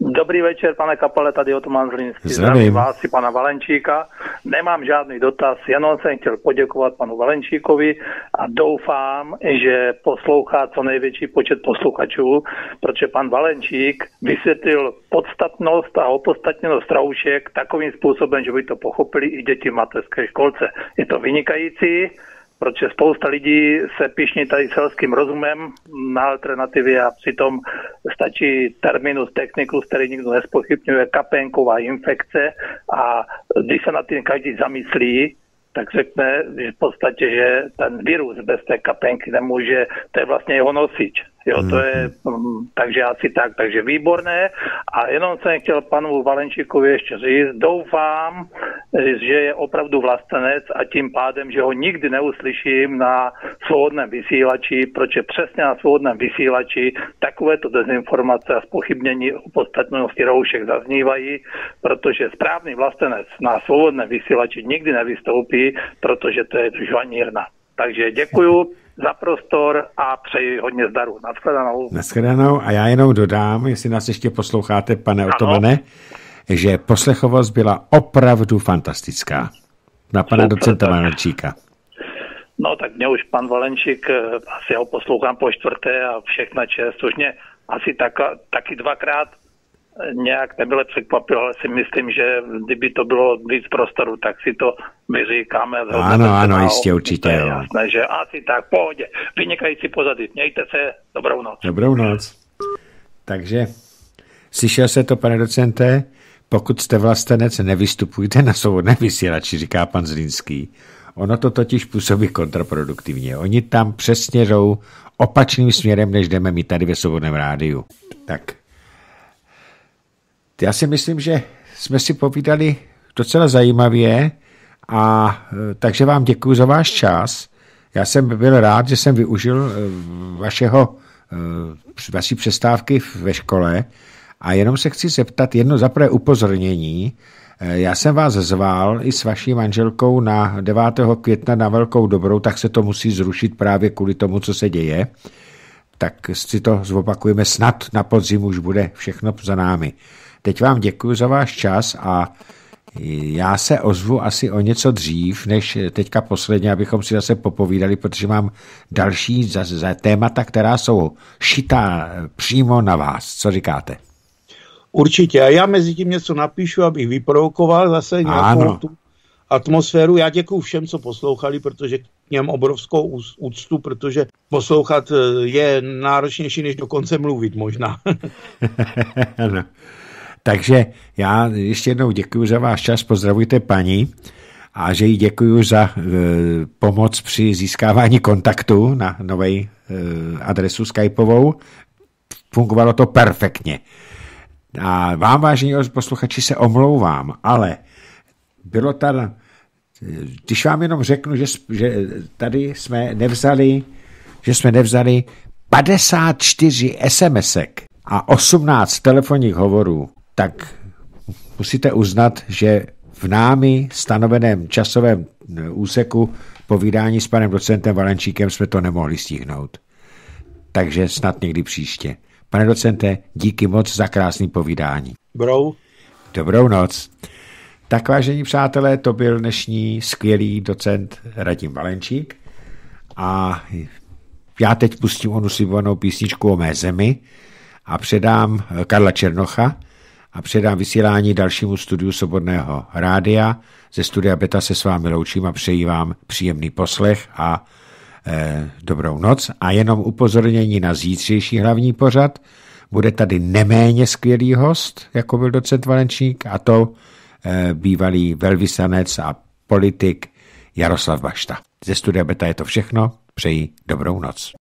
Dobrý večer, pane Kapale, tady Otoman Zlínský. Zdravím. Vás i pana Valenčíka. Nemám žádný dotaz, jenom jsem chtěl poděkovat panu Valenčíkovi a doufám, že poslouchá co největší počet posluchačů, protože pan Valenčík vysvětlil podstatnost a opostatněnost roušek takovým způsobem, že by to pochopili i děti v mateřské školce. Je to vynikající protože spousta lidí se pišní tady selským rozumem na alternativě a přitom stačí terminus technicus, který nikdo nespochybňuje, kapenková infekce a když se na tím každý zamyslí, tak řekne že v podstatě, že ten virus bez té kapenky nemůže, to je vlastně jeho nosič. Jo, to je, mm, takže asi tak, takže výborné. A jenom jsem chtěl panu Valenčíkovi ještě říct, doufám, že je opravdu vlastenec a tím pádem, že ho nikdy neuslyším na svobodném vysílači, protože přesně na svobodném vysílači takovéto dezinformace a spochybnění o podstatnosti roušek zaznívají, protože správný vlastenec na svobodném vysílači nikdy nevystoupí, protože to je žvanírna. Takže děkuju za prostor a přeji hodně zdaru. Naschledanou. Naschledanou a já jenom dodám, jestli nás ještě posloucháte, pane ano. Otomane, že poslechovost byla opravdu fantastická. Na pana Super, docenta Valenčíka. No tak mě už pan Valenčík, eh, asi ho poslouchám po čtvrté a všechna čest, už mě asi tak, taky dvakrát nějak nebyl překvapil, ale si myslím, že kdyby to bylo víc prostoru, tak si to vyříkáme. Ano, ano, jistě, určitě. Je jasné, že asi tak, pohodě. Vynikající pozady. Mějte se, dobrou noc. Dobrou noc. Takže slyšel se to, pane docente? Pokud jste vlastenec, nevystupujte na svobodné vysílači, říká pan Zlínský. Ono to totiž působí kontraproduktivně. Oni tam přesně jdou opačným směrem, než jdeme my tady ve svobodném rádiu. Tak. Já si myslím, že jsme si povídali docela zajímavě a e, takže vám děkuji za váš čas. Já jsem byl rád, že jsem využil e, vašeho, e, vaší přestávky ve škole a jenom se chci zeptat jedno zaprvé upozornění. Já jsem vás zval i s vaší manželkou na 9. května na Velkou dobrou, tak se to musí zrušit právě kvůli tomu, co se děje. Tak si to zopakujeme snad na podzim už bude všechno za námi. Teď vám děkuji za váš čas a já se ozvu asi o něco dřív, než teďka posledně, abychom si zase popovídali, protože mám další za, za témata, která jsou šitá přímo na vás. Co říkáte? Určitě. A já mezi tím něco napíšu, abych vyprovokoval zase nějakou ano. tu atmosféru. Já děkuji všem, co poslouchali, protože k něm obrovskou úctu, protože poslouchat eh, je náročnější, než dokonce mluvit možná. Takže já ještě jednou děkuji za váš čas, pozdravujte paní a že jí děkuji za e, pomoc při získávání kontaktu na novej e, adresu Skypeovou. Fungovalo to perfektně. A vám, vážení posluchači, se omlouvám, ale bylo tam, když vám jenom řeknu, že, že tady jsme nevzali, že jsme nevzali 54 SMSek a 18 telefonních hovorů, tak musíte uznat, že v námi stanoveném časovém úseku povídání s panem docentem Valenčíkem jsme to nemohli stihnout. Takže snad někdy příště. Pane docente, díky moc za krásný povídání. Brou. Dobrou noc. Tak vážení přátelé, to byl dnešní skvělý docent Radim Valenčík a já teď pustím onu slibovanou písničku o mé zemi a předám Karla Černocha a předám vysílání dalšímu studiu Svobodného rádia. Ze studia Beta se s vámi loučím a přeji vám příjemný poslech a Eh, dobrou noc a jenom upozornění na zítřejší hlavní pořad. Bude tady neméně skvělý host, jako byl docent Valenčík, a to eh, bývalý velvyslanec a politik Jaroslav Bašta. Ze studia Beta je to všechno. Přeji dobrou noc.